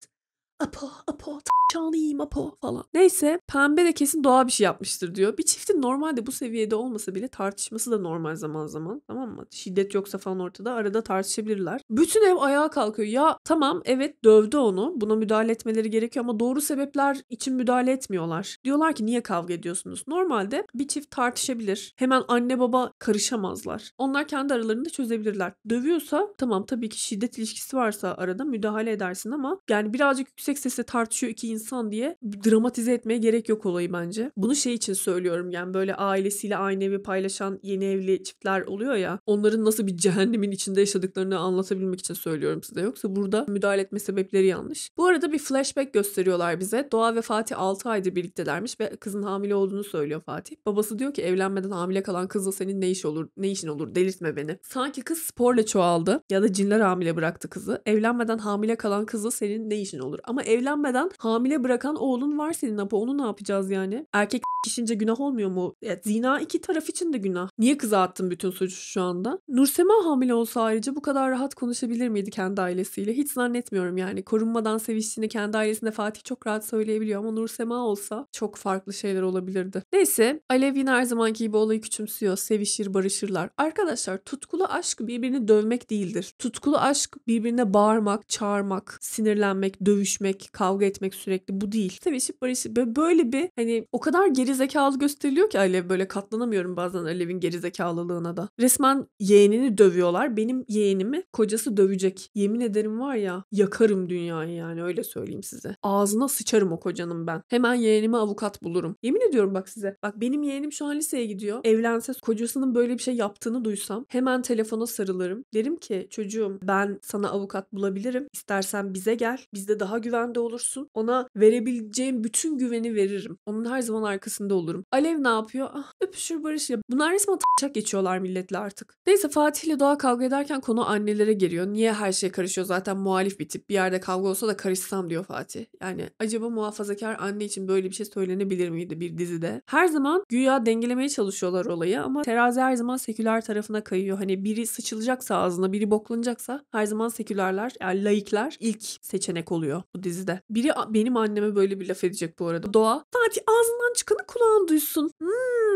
Apo, Apo, çalayım Apo falan. Neyse pembe de kesin doğa bir şey yapmıştır diyor. Bir çiftin normalde bu seviyede olmasa bile tartışması da normal zaman zaman. Tamam mı? Şiddet yoksa falan ortada arada tartışabilirler. Bütün ev ayağa kalkıyor. Ya tamam evet dövdü onu. Buna müdahale etmeleri gerekiyor ama doğru sebepler için müdahale etmiyorlar. Diyorlar ki niye kavga ediyorsunuz? Normalde bir çift tartışabilir. Hemen anne baba karışamazlar. Onlar kendi aralarında çözebilirler. Dövüyorsa tamam tabii ki şiddet ilişkisi varsa arada müdahale edersin ama yani birazcık yüksek sesle tartışıyor iki insan diye dramatize etmeye gerek yok olayı bence. Bunu şey için söylüyorum yani böyle ailesiyle aynı evi paylaşan yeni evli çiftler oluyor ya onların nasıl bir cehennemin içinde yaşadıklarını anlatabilmek için söylüyorum size. Yoksa burada müdahale etme sebepleri yanlış. Bu arada bir flashback gösteriyorlar bize. Doğa ve Fatih 6 aydır birliktelermiş ve kızın hamile olduğunu söylüyor Fatih. Babası diyor ki evlenmeden hamile kalan kızla senin ne iş olur, ne işin olur delirtme beni. Sanki kız sporla çoğaldı ya da cinler hamile bıraktı kızı. Evlenmeden hamile kalan kızla senin ne işin olur? Ama evlenmeden hamile bırakan oğlun var senin Apo. Onu ne yapacağız yani? Erkek kişince günah olmuyor mu? Ya, zina iki taraf için de günah. Niye kıza attın bütün suçu şu anda? Nursema hamile olsa ayrıca bu kadar rahat konuşabilir miydi kendi ailesiyle? Hiç zannetmiyorum yani. Korunmadan seviştiğini kendi ailesinde Fatih çok rahat söyleyebiliyor ama Nursema olsa çok farklı şeyler olabilirdi. Neyse Alev yine her zamanki gibi olayı küçümsüyor. Sevişir, barışırlar. Arkadaşlar tutkulu aşk birbirini dövmek değildir. Tutkulu aşk birbirine bağırmak, çağırmak, sinirlenmek, dövüşmek, kavga etmek sürekli bu değil. Sevişip barışıp böyle, bir hani o kadar geri zekalı gösteriliyor ki Alev böyle katlanamıyorum bazen Alev'in geri zekalılığına da. Resmen yeğenini dövüyorlar. Benim yeğenimi kocası dövecek. Yemin ederim var ya yakarım dünyayı yani öyle söyleyeyim size. Ağzına sıçarım o kocanın ben. Hemen yeğenime avukat bulurum. Yemin ediyorum bak size. Bak benim yeğenim şu an liseye gidiyor. Evlense kocasının böyle bir şey yaptığını duysam hemen telefona sarılırım. Derim ki çocuğum ben sana avukat bulabilirim. İstersen bize gel. Bizde daha güvende olursun. Ona verebileceğim bütün güveni veririm. Onun her zaman arkasında olurum. Alev ne yapıyor? Ah, öpüşür barışır. Bunlar resmen taşak geçiyorlar milletle artık. Neyse Fatih ile Doğa kavga ederken konu annelere geliyor. Niye her şey karışıyor? Zaten muhalif bir tip. Bir yerde kavga olsa da karışsam diyor Fatih. Yani acaba muhafazakar anne için böyle bir şey söylenebilir miydi bir dizide? Her zaman güya dengelemeye çalışıyorlar olayı ama terazi her zaman seküler tarafına kayıyor. Hani biri sıçılacaksa ağzına, biri boklanacaksa her zaman sekülerler, yani laikler ilk seçenek oluyor bu dizide. Biri benim anneme böyle bir laf edecek bu arada. Doğa, Fatih ağzından çıkanı kulağın duysun. Hmm.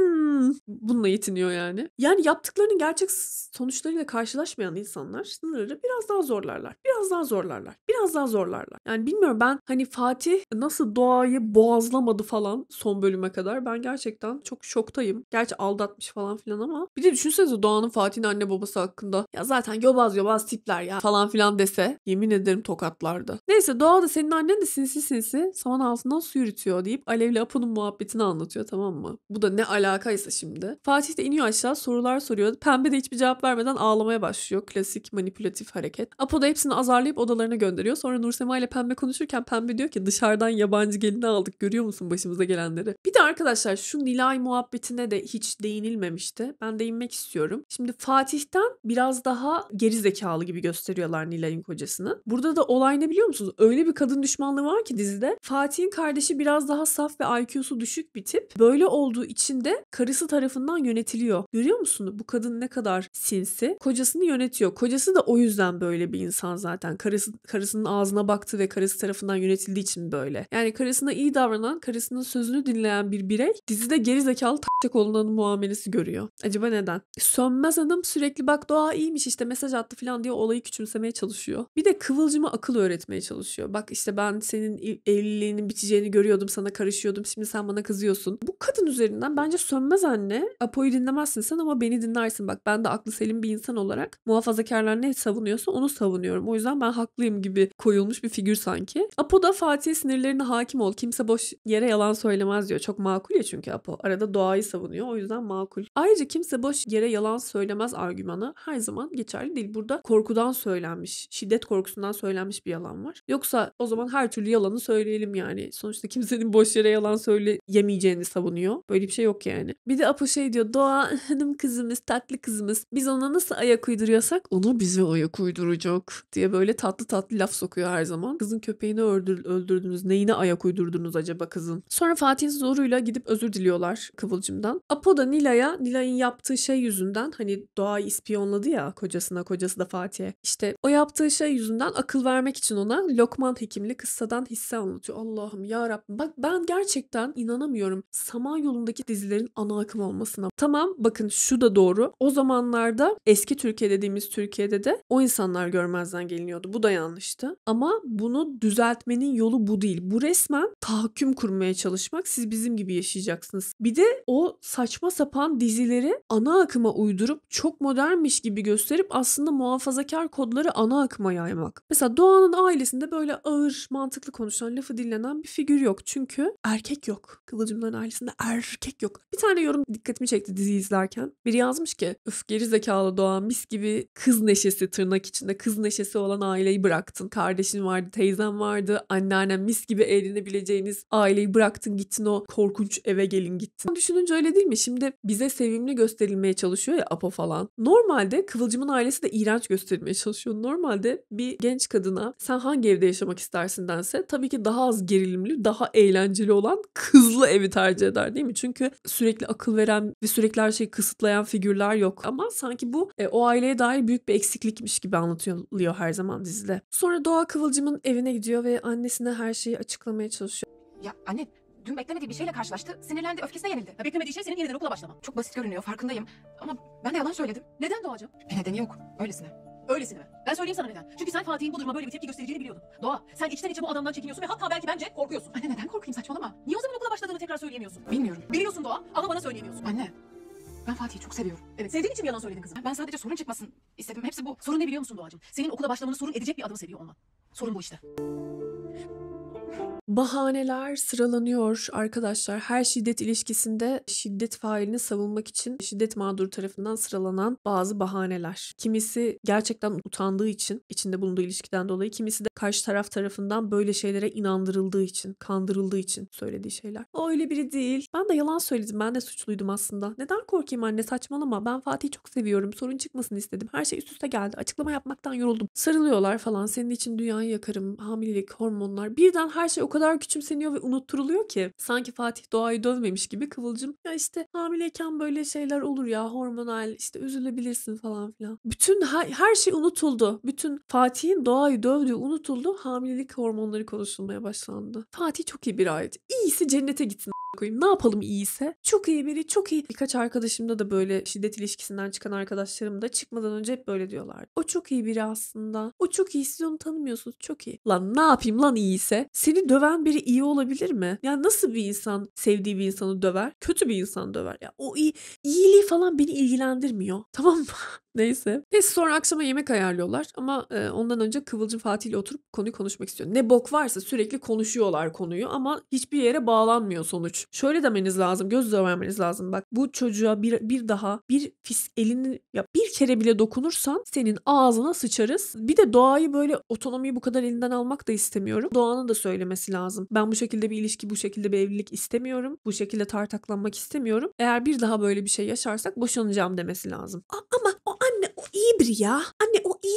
Bununla yetiniyor yani. Yani yaptıklarının gerçek sonuçlarıyla karşılaşmayan insanlar sınırları biraz daha zorlarlar. Biraz daha zorlarlar. Biraz daha zorlarlar. Yani bilmiyorum ben hani Fatih nasıl doğayı boğazlamadı falan son bölüme kadar. Ben gerçekten çok şoktayım. Gerçi aldatmış falan filan ama bir de düşünsenize Doğan'ın Fatih'in anne babası hakkında ya zaten yobaz yobaz tipler ya falan filan dese yemin ederim tokatlardı. Neyse Doğa da senin annen de sinsi sinsi saman altından su yürütüyor deyip Alev'le Apo'nun muhabbetini anlatıyor tamam mı? Bu da ne alakaysa şimdi. Fatih de iniyor aşağı sorular soruyor. Pembe de hiçbir cevap vermeden ağlamaya başlıyor. Klasik manipülatif hareket. Apo da hepsini azarlayıp odalarına gönderiyor. Sonra Nursema ile Pembe konuşurken Pembe diyor ki dışarıdan yabancı gelini aldık görüyor musun başımıza gelenleri. Bir de arkadaşlar şu Nilay muhabbetine de hiç değinilmemişti. Ben değinmek istiyorum. Şimdi Fatih'ten biraz daha geri zekalı gibi gösteriyorlar Nilay'ın kocasını. Burada da olay ne biliyor musunuz? Öyle bir kadın düşmanlığı var ki dizide. Fatih'in kardeşi biraz daha saf ve IQ'su düşük bir tip. Böyle olduğu için de karısı kocası tarafından yönetiliyor. Görüyor musun? Bu kadın ne kadar sinsi. Kocasını yönetiyor. Kocası da o yüzden böyle bir insan zaten. Karısı, karısının ağzına baktı ve karısı tarafından yönetildiği için böyle. Yani karısına iyi davranan, karısının sözünü dinleyen bir birey dizide geri zekalı takacak olunanın muamelesi görüyor. Acaba neden? Sönmez Hanım sürekli bak doğa iyiymiş işte mesaj attı falan diye olayı küçümsemeye çalışıyor. Bir de Kıvılcım'a akıl öğretmeye çalışıyor. Bak işte ben senin evliliğinin biteceğini görüyordum sana karışıyordum şimdi sen bana kızıyorsun. Bu kadın üzerinden bence Sönmez anne Apo'yu dinlemezsin sen ama beni dinlersin. Bak ben de aklı selim bir insan olarak muhafazakarlar ne savunuyorsa onu savunuyorum. O yüzden ben haklıyım gibi koyulmuş bir figür sanki. Apo da Fatih'e sinirlerine hakim ol. Kimse boş yere yalan söylemez diyor. Çok makul ya çünkü Apo. Arada doğayı savunuyor. O yüzden makul. Ayrıca kimse boş yere yalan söylemez argümanı her zaman geçerli değil. Burada korkudan söylenmiş, şiddet korkusundan söylenmiş bir yalan var. Yoksa o zaman her türlü yalanı söyleyelim yani. Sonuçta kimsenin boş yere yalan söyleyemeyeceğini savunuyor. Böyle bir şey yok yani. Bir de Apo şey diyor. Doğa hanım kızımız, tatlı kızımız. Biz ona nasıl ayak uyduruyorsak onu bize ayak uyduracak diye böyle tatlı tatlı laf sokuyor her zaman. Kızın köpeğini öldür, öldürdünüz. Neyine ayak uydurdunuz acaba kızın? Sonra Fatih'in zoruyla gidip özür diliyorlar Kıvılcım'dan. Apo da Nilay'a Nilay'ın yaptığı şey yüzünden hani Doğa'yı ispiyonladı ya kocasına kocası da Fatih'e. İşte o yaptığı şey yüzünden akıl vermek için ona Lokman hekimli kıssadan hisse anlatıyor. Allah'ım ya Rabbim. Bak ben gerçekten inanamıyorum. Samanyolu'ndaki dizilerin ana akım olmasına. Tamam bakın şu da doğru. O zamanlarda eski Türkiye dediğimiz Türkiye'de de o insanlar görmezden geliniyordu. Bu da yanlıştı. Ama bunu düzeltmenin yolu bu değil. Bu resmen tahakküm kurmaya çalışmak. Siz bizim gibi yaşayacaksınız. Bir de o saçma sapan dizileri ana akıma uydurup çok modernmiş gibi gösterip aslında muhafazakar kodları ana akıma yaymak. Mesela Doğan'ın ailesinde böyle ağır, mantıklı konuşan, lafı dinlenen bir figür yok. Çünkü erkek yok. Kıvılcımların ailesinde erkek yok. Bir tane yorum dikkatimi çekti dizi izlerken. Biri yazmış ki öf geri zekalı Doğan mis gibi kız neşesi tırnak içinde kız neşesi olan aileyi bıraktın. Kardeşin vardı, teyzen vardı, anneannen mis gibi eğlenebileceğiniz aileyi bıraktın gittin o korkunç eve gelin gittin. Düşününce öyle değil mi? Şimdi bize sevimli gösterilmeye çalışıyor ya Apo falan. Normalde Kıvılcım'ın ailesi de iğrenç gösterilmeye çalışıyor. Normalde bir genç kadına sen hangi evde yaşamak istersin dense tabii ki daha az gerilimli, daha eğlenceli olan kızlı evi tercih eder değil mi? Çünkü sürekli akıl veren ve sürekli her şeyi kısıtlayan figürler yok. Ama sanki bu e, o aileye dair büyük bir eksiklikmiş gibi anlatılıyor her zaman dizide. Sonra Doğa Kıvılcım'ın evine gidiyor ve annesine her şeyi açıklamaya çalışıyor. Ya anne dün beklemediği bir şeyle karşılaştı. Sinirlendi, öfkesine yenildi. Ya beklemediği şey senin yeniden okula başlaman. Çok basit görünüyor, farkındayım. Ama ben de yalan söyledim. Neden Doğacığım? Bir nedeni yok. Öylesine. Öylesine mi? Ben söyleyeyim sana neden. Çünkü sen Fatih'in bu duruma böyle bir tepki göstereceğini biliyordun. Doğa, sen içten içe bu adamdan çekiniyorsun ve hatta belki bence korkuyorsun. Anne neden korkayım saçmalama. Niye o zaman okula başladığını tekrar söyleyemiyorsun? Bilmiyorum. Biliyorsun Doğa ama bana söyleyemiyorsun. Anne ben Fatih'i çok seviyorum. Evet, sevdiğin için mi yalan söyledin kızım? Ben sadece sorun çıkmasın istedim. Hepsi bu. Sorun ne biliyor musun Doğacığım? Senin okula başlamanı sorun edecek bir adamı seviyor olman. Sorun bu işte. Bahaneler sıralanıyor arkadaşlar. Her şiddet ilişkisinde şiddet failini savunmak için şiddet mağduru tarafından sıralanan bazı bahaneler. Kimisi gerçekten utandığı için, içinde bulunduğu ilişkiden dolayı, kimisi de karşı taraf tarafından böyle şeylere inandırıldığı için, kandırıldığı için söylediği şeyler. O öyle biri değil. Ben de yalan söyledim. Ben de suçluydum aslında. Neden korkayım anne? Saçmalama. Ben Fatih'i çok seviyorum. Sorun çıkmasın istedim. Her şey üst üste geldi. Açıklama yapmaktan yoruldum. Sarılıyorlar falan. Senin için dünyayı yakarım. Hamilelik, hormonlar. Birden her şey o kadar küçümseniyor ve unutturuluyor ki. Sanki Fatih doğayı dövmemiş gibi Kıvılcım. Ya işte hamileyken böyle şeyler olur ya. Hormonal işte üzülebilirsin falan filan. Bütün her, her şey unutuldu. Bütün Fatih'in doğayı dövdüğü unutuldu. Hamilelik hormonları konuşulmaya başlandı. Fatih çok iyi bir aile. İyisi cennete gitsin koyayım. Ne yapalım iyiyse? Çok iyi biri, çok iyi. Birkaç arkadaşımda da böyle şiddet ilişkisinden çıkan arkadaşlarım da çıkmadan önce hep böyle diyorlar. O çok iyi biri aslında. O çok iyi. Siz onu tanımıyorsunuz. Çok iyi. Lan ne yapayım lan iyiyse? Seni döven biri iyi olabilir mi? Ya nasıl bir insan sevdiği bir insanı döver? Kötü bir insan döver. Ya o iyi, iyiliği falan beni ilgilendirmiyor. Tamam mı? Neyse. Neyse sonra akşama yemek ayarlıyorlar ama e, ondan önce Kıvılcım Fatih ile oturup konuyu konuşmak istiyor. Ne bok varsa sürekli konuşuyorlar konuyu ama hiçbir yere bağlanmıyor sonuç. Şöyle demeniz lazım, göz vermeniz lazım. Bak bu çocuğa bir, bir daha bir fis elini ya bir kere bile dokunursan senin ağzına sıçarız. Bir de doğayı böyle otonomiyi bu kadar elinden almak da istemiyorum. Doğanın da söylemesi lazım. Ben bu şekilde bir ilişki, bu şekilde bir evlilik istemiyorum. Bu şekilde tartaklanmak istemiyorum. Eğer bir daha böyle bir şey yaşarsak boşanacağım demesi lazım. Ama o anne o iyi biri ya. Anne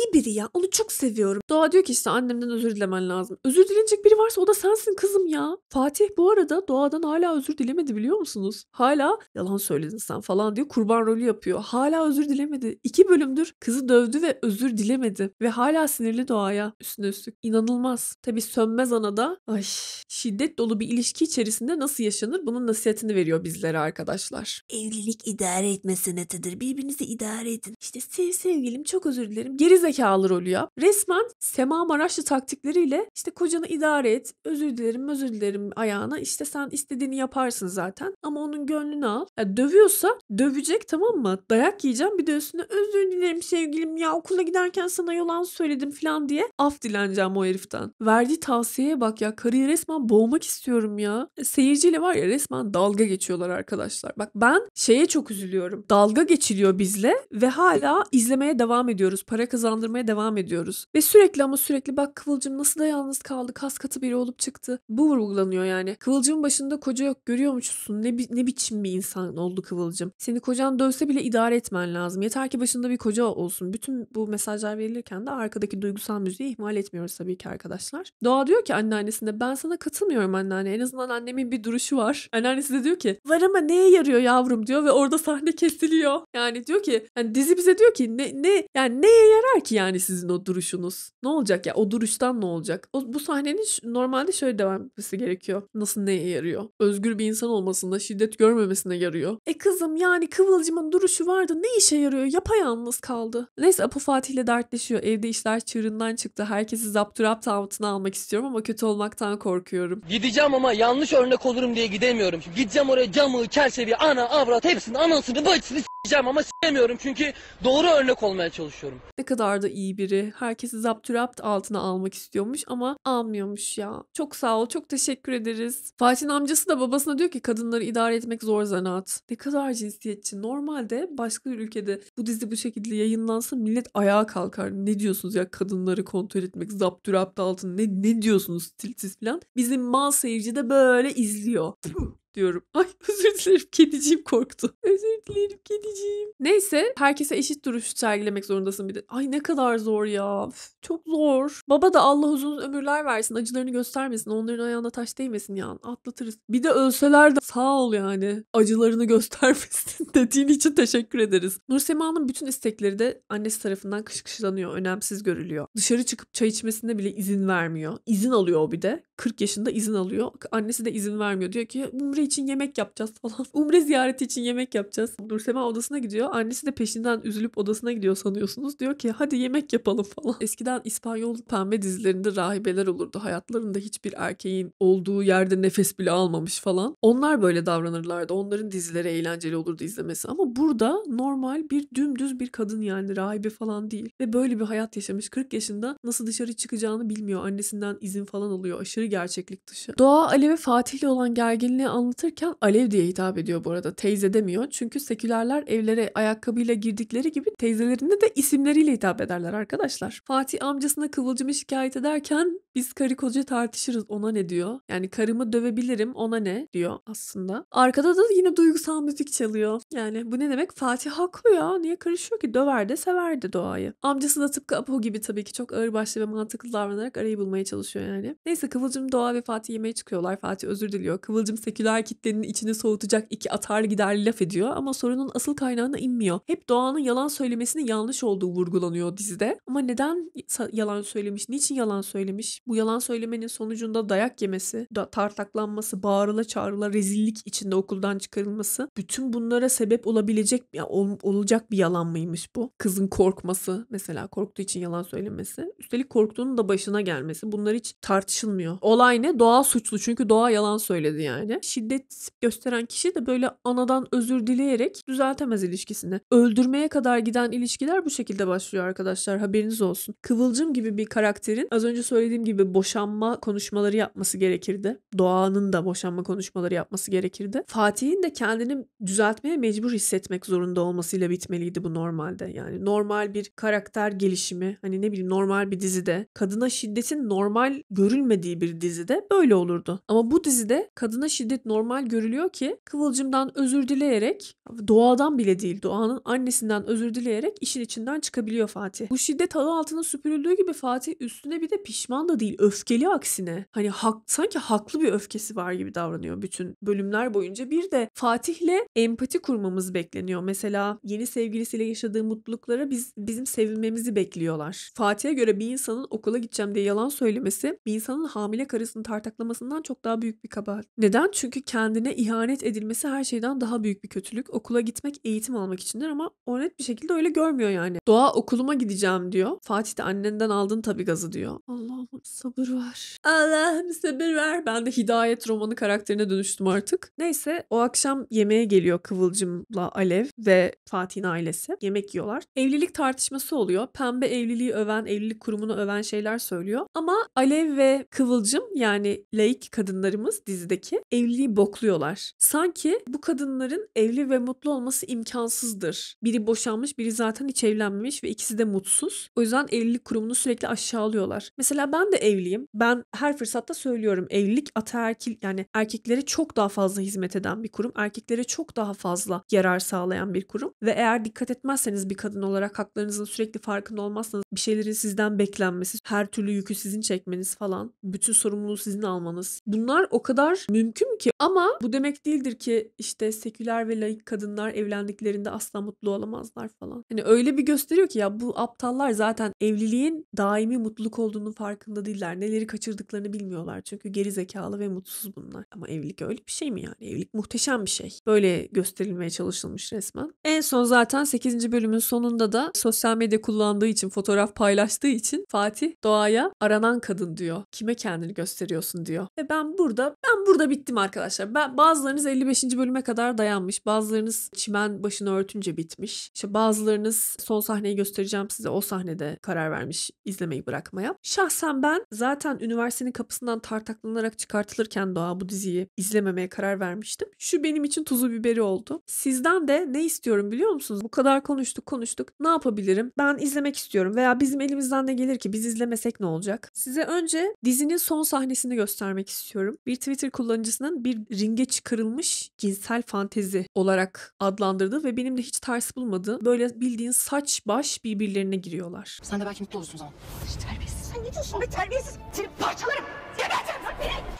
iyi biri ya. Onu çok seviyorum. Doğa diyor ki işte annemden özür dilemen lazım. Özür dilenecek biri varsa o da sensin kızım ya. Fatih bu arada Doğa'dan hala özür dilemedi biliyor musunuz? Hala yalan söyledin sen falan diyor. Kurban rolü yapıyor. Hala özür dilemedi. İki bölümdür kızı dövdü ve özür dilemedi. Ve hala sinirli Doğa'ya. Üstüne üstlük. İnanılmaz. Tabii sönmez ana da ay, şiddet dolu bir ilişki içerisinde nasıl yaşanır bunun nasihatini veriyor bizlere arkadaşlar. Evlilik idare etme sanatıdır. Birbirinizi idare edin. İşte sev sevgilim çok özür dilerim. Geri zekalı rolü yap. Resmen Sema Maraşlı taktikleriyle işte kocanı idare et. Özür dilerim özür dilerim ayağına. İşte sen istediğini yaparsın zaten. Ama onun gönlünü al. Ya dövüyorsa dövecek tamam mı? Dayak yiyeceğim bir de üstüne özür dilerim sevgilim ya okula giderken sana yalan söyledim falan diye af dileneceğim o heriften. Verdiği tavsiyeye bak ya karıyı resmen boğmak istiyorum ya. E, Seyirciyle var ya resmen dalga geçiyorlar arkadaşlar. Bak ben şeye çok üzülüyorum. Dalga geçiliyor bizle ve hala izlemeye devam ediyoruz. Para kazandırmaya devam ediyoruz. Ve sürekli ama sürekli bak Kıvılcım nasıl da yalnız kaldı. Kas katı biri olup çıktı. Bu vurgulanıyor yani. Kıvılcımın başında koca yok görüyormuşsun. Ne, bi- ne biçim bir insan oldu Kıvılcım. Seni kocan dövse bile idare etmen lazım. Yeter ki başında bir koca olsun. Bütün bu mesajlar verilirken de arkadaki duygusal müziği ihmal etmiyoruz tabii ki arkadaşlar. Doğa diyor ki anneannesine ben sana katılmıyorum anneanne. En azından annemin bir duruşu var. Anneannesi de diyor ki var ama neye yarıyor yavrum diyor ve orada sahne kesiliyor. Yani diyor ki yani dizi bize diyor ki ne ne yani neye yarar ki yani sizin o duruşunuz? Ne olacak ya o duruştan ne olacak? O, bu sahnenin normalde şöyle devam etmesi gerekiyor. Nasıl neye yarıyor? Özgür bir insan olmasında şiddet görmemesine yarıyor. E kızım yani Kıvılcım'ın duruşu vardı ne işe yarıyor? Yapayalnız kaldı. Neyse Apo Fatih'le dertleşiyor. Evde işler çığırından çıktı. Herkesi zapturapt altına almak istiyorum ama kötü olmaktan korkuyorum. Gideceğim ama yanlış örnek olurum diye gidemiyorum. Şimdi gideceğim oraya camı, çerçeveyi, ana, avrat hepsini, anasını, bacısını s**eceğim ama s**emiyorum çünkü doğru örnek olmaya çalışıyorum. Ne kadar da iyi biri. Herkesi zapturapt altına almak istiyormuş ama almıyormuş ya. Çok sağ ol, çok teşekkür ederiz. Fatih'in amcası da babasına diyor ki kadınları idare etmek zor zanaat. Ne kadar cinsiyetçi. Normalde başka bir ülkede bu dizi bu şekilde yayınlansa millet ayağa kalkar. Ne diyorsunuz ya kadınları kontrol etmek, zapturapt altın ne, ne diyorsunuz stilsiz falan. Bizim mal seyirci de böyle izliyor. Diyorum. Ay özür dilerim kediciğim korktu. Özür dilerim kediciğim. Neyse herkese eşit duruş sergilemek zorundasın bir de. Ay ne kadar zor ya. Üf, çok zor. Baba da Allah uzun ömürler versin. Acılarını göstermesin. Onların ayağına taş değmesin ya. Atlatırız. Bir de ölseler de sağ ol yani. Acılarını göstermesin dediğin için teşekkür ederiz. Nursema'nın bütün istekleri de annesi tarafından kışkışlanıyor. Önemsiz görülüyor. Dışarı çıkıp çay içmesine bile izin vermiyor. İzin alıyor o bir de. 40 yaşında izin alıyor. Annesi de izin vermiyor. Diyor ki Umre için yemek yapacağız falan. Umre ziyareti için yemek yapacağız. Nursema odasına gidiyor. Annesi de peşinden üzülüp odasına gidiyor sanıyorsunuz. Diyor ki hadi yemek yapalım falan. Eskiden İspanyol pembe dizilerinde rahibeler olurdu. Hayatlarında hiçbir erkeğin olduğu yerde nefes bile almamış falan. Onlar böyle davranırlardı. Onların dizileri eğlenceli olurdu izlemesi. Ama burada normal bir dümdüz bir kadın yani rahibe falan değil. Ve böyle bir hayat yaşamış. 40 yaşında nasıl dışarı çıkacağını bilmiyor. Annesinden izin falan alıyor. Aşırı gerçeklik dışı. Doğa Alev ve Fatih'le olan gerginliği anlatırken Alev diye hitap ediyor bu arada. Teyze demiyor. Çünkü sekülerler evlere ayakkabıyla girdikleri gibi teyzelerine de isimleriyle hitap ederler arkadaşlar. Fatih amcasına Kıvılcım'ı şikayet ederken biz karı koca tartışırız ona ne diyor. Yani karımı dövebilirim ona ne diyor aslında. Arkada da yine duygusal müzik çalıyor. Yani bu ne demek? Fatih haklı ya. Niye karışıyor ki? Döver de sever de doğayı. Amcası da tıpkı Apo gibi tabii ki çok ağırbaşlı ve mantıklı davranarak arayı bulmaya çalışıyor yani. Neyse Kıvılcım Doğa ve Fatih yemeğe çıkıyorlar. Fatih özür diliyor. Kıvılcım seküler kitlenin içini soğutacak iki atarlı giderli laf ediyor ama sorunun asıl kaynağına inmiyor. Hep Doğan'ın yalan söylemesinin yanlış olduğu vurgulanıyor dizide. Ama neden yalan söylemiş? Niçin yalan söylemiş? Bu yalan söylemenin sonucunda dayak yemesi, da tartaklanması, bağırıla çağrıla rezillik içinde okuldan çıkarılması bütün bunlara sebep olabilecek ya ol- olacak bir yalan mıymış bu? Kızın korkması mesela korktuğu için yalan söylemesi. Üstelik korktuğunun da başına gelmesi. Bunlar hiç tartışılmıyor. Olay ne? Doğa suçlu çünkü Doğa yalan söyledi yani. Şiddet gösteren kişi de böyle anadan özür dileyerek düzeltemez ilişkisini. Öldürmeye kadar giden ilişkiler bu şekilde başlıyor arkadaşlar. Haberiniz olsun. Kıvılcım gibi bir karakterin az önce söylediğim gibi gibi boşanma konuşmaları yapması gerekirdi. Doğan'ın da boşanma konuşmaları yapması gerekirdi. Fatih'in de kendini düzeltmeye mecbur hissetmek zorunda olmasıyla bitmeliydi bu normalde. Yani normal bir karakter gelişimi hani ne bileyim normal bir dizide kadına şiddetin normal görülmediği bir dizide böyle olurdu. Ama bu dizide kadına şiddet normal görülüyor ki Kıvılcım'dan özür dileyerek doğadan bile değil doğanın annesinden özür dileyerek işin içinden çıkabiliyor Fatih. Bu şiddet halı altına süpürüldüğü gibi Fatih üstüne bir de pişman da değil öfkeli aksine. Hani hak, sanki haklı bir öfkesi var gibi davranıyor bütün bölümler boyunca. Bir de Fatih'le empati kurmamız bekleniyor. Mesela yeni sevgilisiyle yaşadığı mutluluklara biz bizim sevinmemizi bekliyorlar. Fatih'e göre bir insanın okula gideceğim diye yalan söylemesi bir insanın hamile karısını tartaklamasından çok daha büyük bir kabahat. Neden? Çünkü kendine ihanet edilmesi her şeyden daha büyük bir kötülük. Okula gitmek eğitim almak içindir ama o net bir şekilde öyle görmüyor yani. Doğa okuluma gideceğim diyor. Fatih de annenden aldın tabii gazı diyor. Allah'ım sabır ver. Allah'ım sabır ver. Ben de Hidayet romanı karakterine dönüştüm artık. Neyse o akşam yemeğe geliyor Kıvılcım'la Alev ve Fatih'in ailesi. Yemek yiyorlar. Evlilik tartışması oluyor. Pembe evliliği öven, evlilik kurumunu öven şeyler söylüyor. Ama Alev ve Kıvılcım yani laik kadınlarımız dizideki evliliği bokluyorlar. Sanki bu kadınların evli ve mutlu olması imkansızdır. Biri boşanmış, biri zaten hiç evlenmemiş ve ikisi de mutsuz. O yüzden evlilik kurumunu sürekli aşağılıyorlar. Mesela ben de evliyim. Ben her fırsatta söylüyorum evlilik ataerkil yani erkeklere çok daha fazla hizmet eden bir kurum. Erkeklere çok daha fazla yarar sağlayan bir kurum. Ve eğer dikkat etmezseniz bir kadın olarak haklarınızın sürekli farkında olmazsanız bir şeylerin sizden beklenmesi, her türlü yükü sizin çekmeniz falan, bütün sorumluluğu sizin almanız. Bunlar o kadar mümkün ki ama bu demek değildir ki işte seküler ve laik kadınlar evlendiklerinde asla mutlu olamazlar falan. Hani öyle bir gösteriyor ki ya bu aptallar zaten evliliğin daimi mutluluk olduğunu farkında değiller. Neleri kaçırdıklarını bilmiyorlar. Çünkü geri zekalı ve mutsuz bunlar. Ama evlilik öyle bir şey mi yani? Evlilik muhteşem bir şey. Böyle gösterilmeye çalışılmış resmen. En son zaten 8. bölümün sonunda da sosyal medya kullandığı için, fotoğraf paylaştığı için Fatih Doğa'ya aranan kadın diyor. Kime kendini gösteriyorsun diyor. Ve ben burada, ben burada bittim arkadaşlar. Ben bazılarınız 55. bölüme kadar dayanmış. Bazılarınız çimen başını örtünce bitmiş. İşte bazılarınız son sahneyi göstereceğim size. O sahnede karar vermiş izlemeyi bırakmaya. Şahsen ben zaten üniversitenin kapısından tartaklanarak çıkartılırken Doğa bu diziyi izlememeye karar vermiştim. Şu benim için tuzu biberi oldu. Sizden de ne istiyorum biliyor musunuz? Bu kadar konuştuk konuştuk. Ne yapabilirim? Ben izlemek istiyorum veya bizim elimizden ne gelir ki biz izlemesek ne olacak? Size önce dizinin son sahnesini göstermek istiyorum. Bir Twitter kullanıcısının bir ringe çıkarılmış cinsel fantezi olarak adlandırdığı ve benim de hiç ters bulmadığı böyle bildiğin saç baş birbirlerine giriyorlar. Sen de belki mutlu olursun zaman. Sen ne diyorsun be terbiyesiz? Seni parçalarım. Gebertirim beni.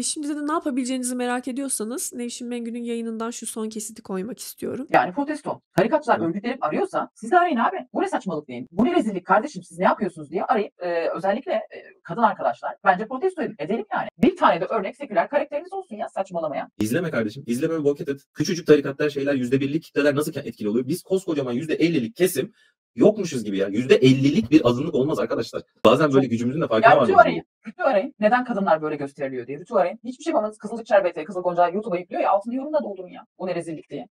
Ve şimdi de ne yapabileceğinizi merak ediyorsanız Nevşin Mengü'nün yayınından şu son kesiti koymak istiyorum. Yani protesto. Tarikatçılar örgütlenip arıyorsa siz de arayın abi. Bu ne saçmalık deyin. Bu ne rezillik kardeşim siz ne yapıyorsunuz diye arayıp e, özellikle e, kadın arkadaşlar bence protesto edin. Edelim yani. Bir tane de örnek seküler karakteriniz olsun ya saçmalamaya. İzleme kardeşim. İzleme boket et. Küçücük tarikatlar şeyler %1'lik kitleler nasıl etkili oluyor? Biz koskocaman %50'lik kesim yokmuşuz gibi ya. %50'lik bir azınlık olmaz arkadaşlar. Bazen böyle gücümüzün de farkına Ya Rütü arayın. Rütü arayın. Neden kadınlar böyle gösteriliyor diye. Rütü arayın. Hiçbir şey yapamadınız. Kızılcık Şerbeti, Kızıl Gonca YouTube'a yüklüyor ya. Altını yorumla doldurun ya. Bu ne rezillik diye.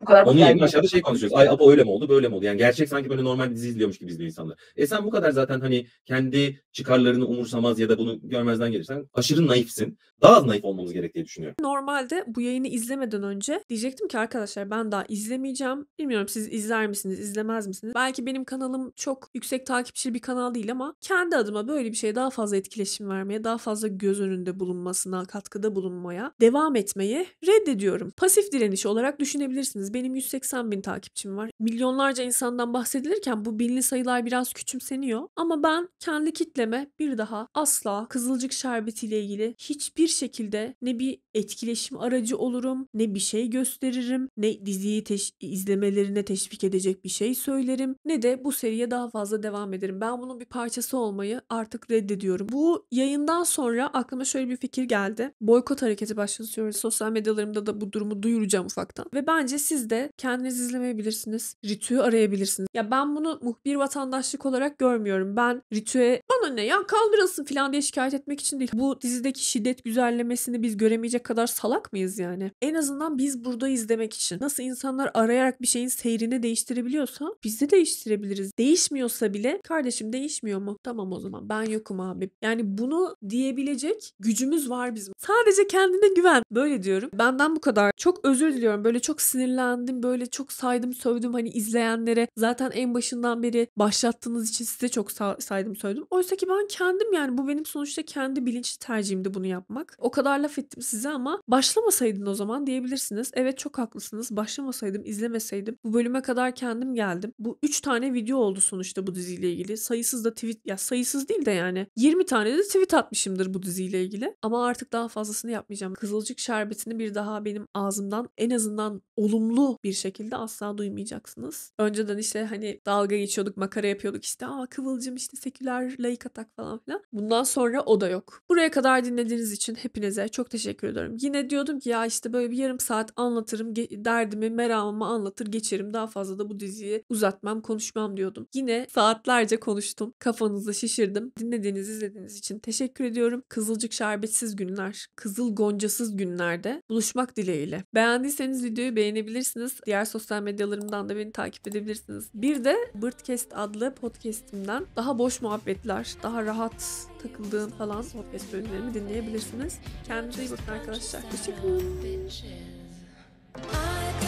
Bu kadar Onun yerine aşağıda şey konuşuyoruz. Ay Apo öyle mi oldu böyle mi oldu? Yani gerçek sanki böyle normal bir dizi izliyormuş gibi izliyor insanlar. E sen bu kadar zaten hani kendi çıkarlarını umursamaz ya da bunu görmezden gelirsen aşırı naifsin. Daha az naif olmamız gerek diye düşünüyorum. Normalde bu yayını izlemeden önce diyecektim ki arkadaşlar ben daha izlemeyeceğim. Bilmiyorum siz izler misiniz, izlemez misiniz? Belki benim kanalım çok yüksek takipçili bir kanal değil ama kendi adıma böyle bir şeye daha fazla etkileşim vermeye, daha fazla göz önünde bulunmasına, katkıda bulunmaya devam etmeyi reddediyorum. Pasif direniş olarak düşünebilirsiniz. Benim 180 bin takipçim var. Milyonlarca insandan bahsedilirken bu binli sayılar biraz küçümseniyor. Ama ben kendi kitleme bir daha asla Kızılcık Şerbeti ile ilgili hiçbir şekilde ne bir etkileşim aracı olurum, ne bir şey gösteririm, ne diziyi teş- izlemelerine teşvik edecek bir şey söylerim, ne de bu seriye daha fazla devam ederim. Ben bunun bir parçası olmayı artık reddediyorum. Bu yayından sonra aklıma şöyle bir fikir geldi. Boykot hareketi başlatıyoruz. Sosyal medyalarımda da bu durumu duyuracağım ufaktan. Ve bence siz siz de kendiniz izlemeyebilirsiniz. Ritü'yü arayabilirsiniz. Ya ben bunu muhbir vatandaşlık olarak görmüyorum. Ben Ritü'ye bana ne ya kaldırılsın falan diye şikayet etmek için değil. Bu dizideki şiddet güzellemesini biz göremeyecek kadar salak mıyız yani? En azından biz burada izlemek için. Nasıl insanlar arayarak bir şeyin seyrini değiştirebiliyorsa biz de değiştirebiliriz. Değişmiyorsa bile kardeşim değişmiyor mu? Tamam o zaman ben yokum abi. Yani bunu diyebilecek gücümüz var bizim. Sadece kendine güven. Böyle diyorum. Benden bu kadar. Çok özür diliyorum. Böyle çok sinirlendim. Böyle çok saydım sövdüm hani izleyenlere. Zaten en başından beri başlattığınız için size çok sa- saydım sövdüm. Oysa ki ben kendim yani bu benim sonuçta kendi bilinçli tercihimdi bunu yapmak. O kadar laf ettim size ama başlamasaydın o zaman diyebilirsiniz. Evet çok haklısınız. Başlamasaydım, izlemeseydim. Bu bölüme kadar kendim geldim. Bu 3 tane video oldu sonuçta bu diziyle ilgili. Sayısız da tweet ya sayısız değil de yani 20 tane de tweet atmışımdır bu diziyle ilgili. Ama artık daha fazlasını yapmayacağım. Kızılcık şerbetini bir daha benim ağzımdan en azından olumlu bir şekilde asla duymayacaksınız. Önceden işte hani dalga geçiyorduk, makara yapıyorduk işte. Aa Kıvılcım işte seküler laik atak falan filan. Bundan sonra o da yok. Buraya kadar dinlediğiniz için hepinize çok teşekkür ediyorum. Yine diyordum ki ya işte böyle bir yarım saat anlatırım, derdimi, meramımı anlatır geçerim. Daha fazla da bu diziyi uzatmam, konuşmam diyordum. Yine saatlerce konuştum. Kafanızı şişirdim. Dinlediğiniz, izlediğiniz için teşekkür ediyorum. Kızılcık şerbetsiz günler, kızıl goncasız günlerde buluşmak dileğiyle. Beğendiyseniz videoyu beğenebilirsiniz bulabilirsiniz. Diğer sosyal medyalarımdan da beni takip edebilirsiniz. Bir de Birdcast adlı podcastimden daha boş muhabbetler, daha rahat takıldığım falan podcast bölümlerimi dinleyebilirsiniz. Kendinize iyi bakın arkadaşlar. Hoşçakalın. I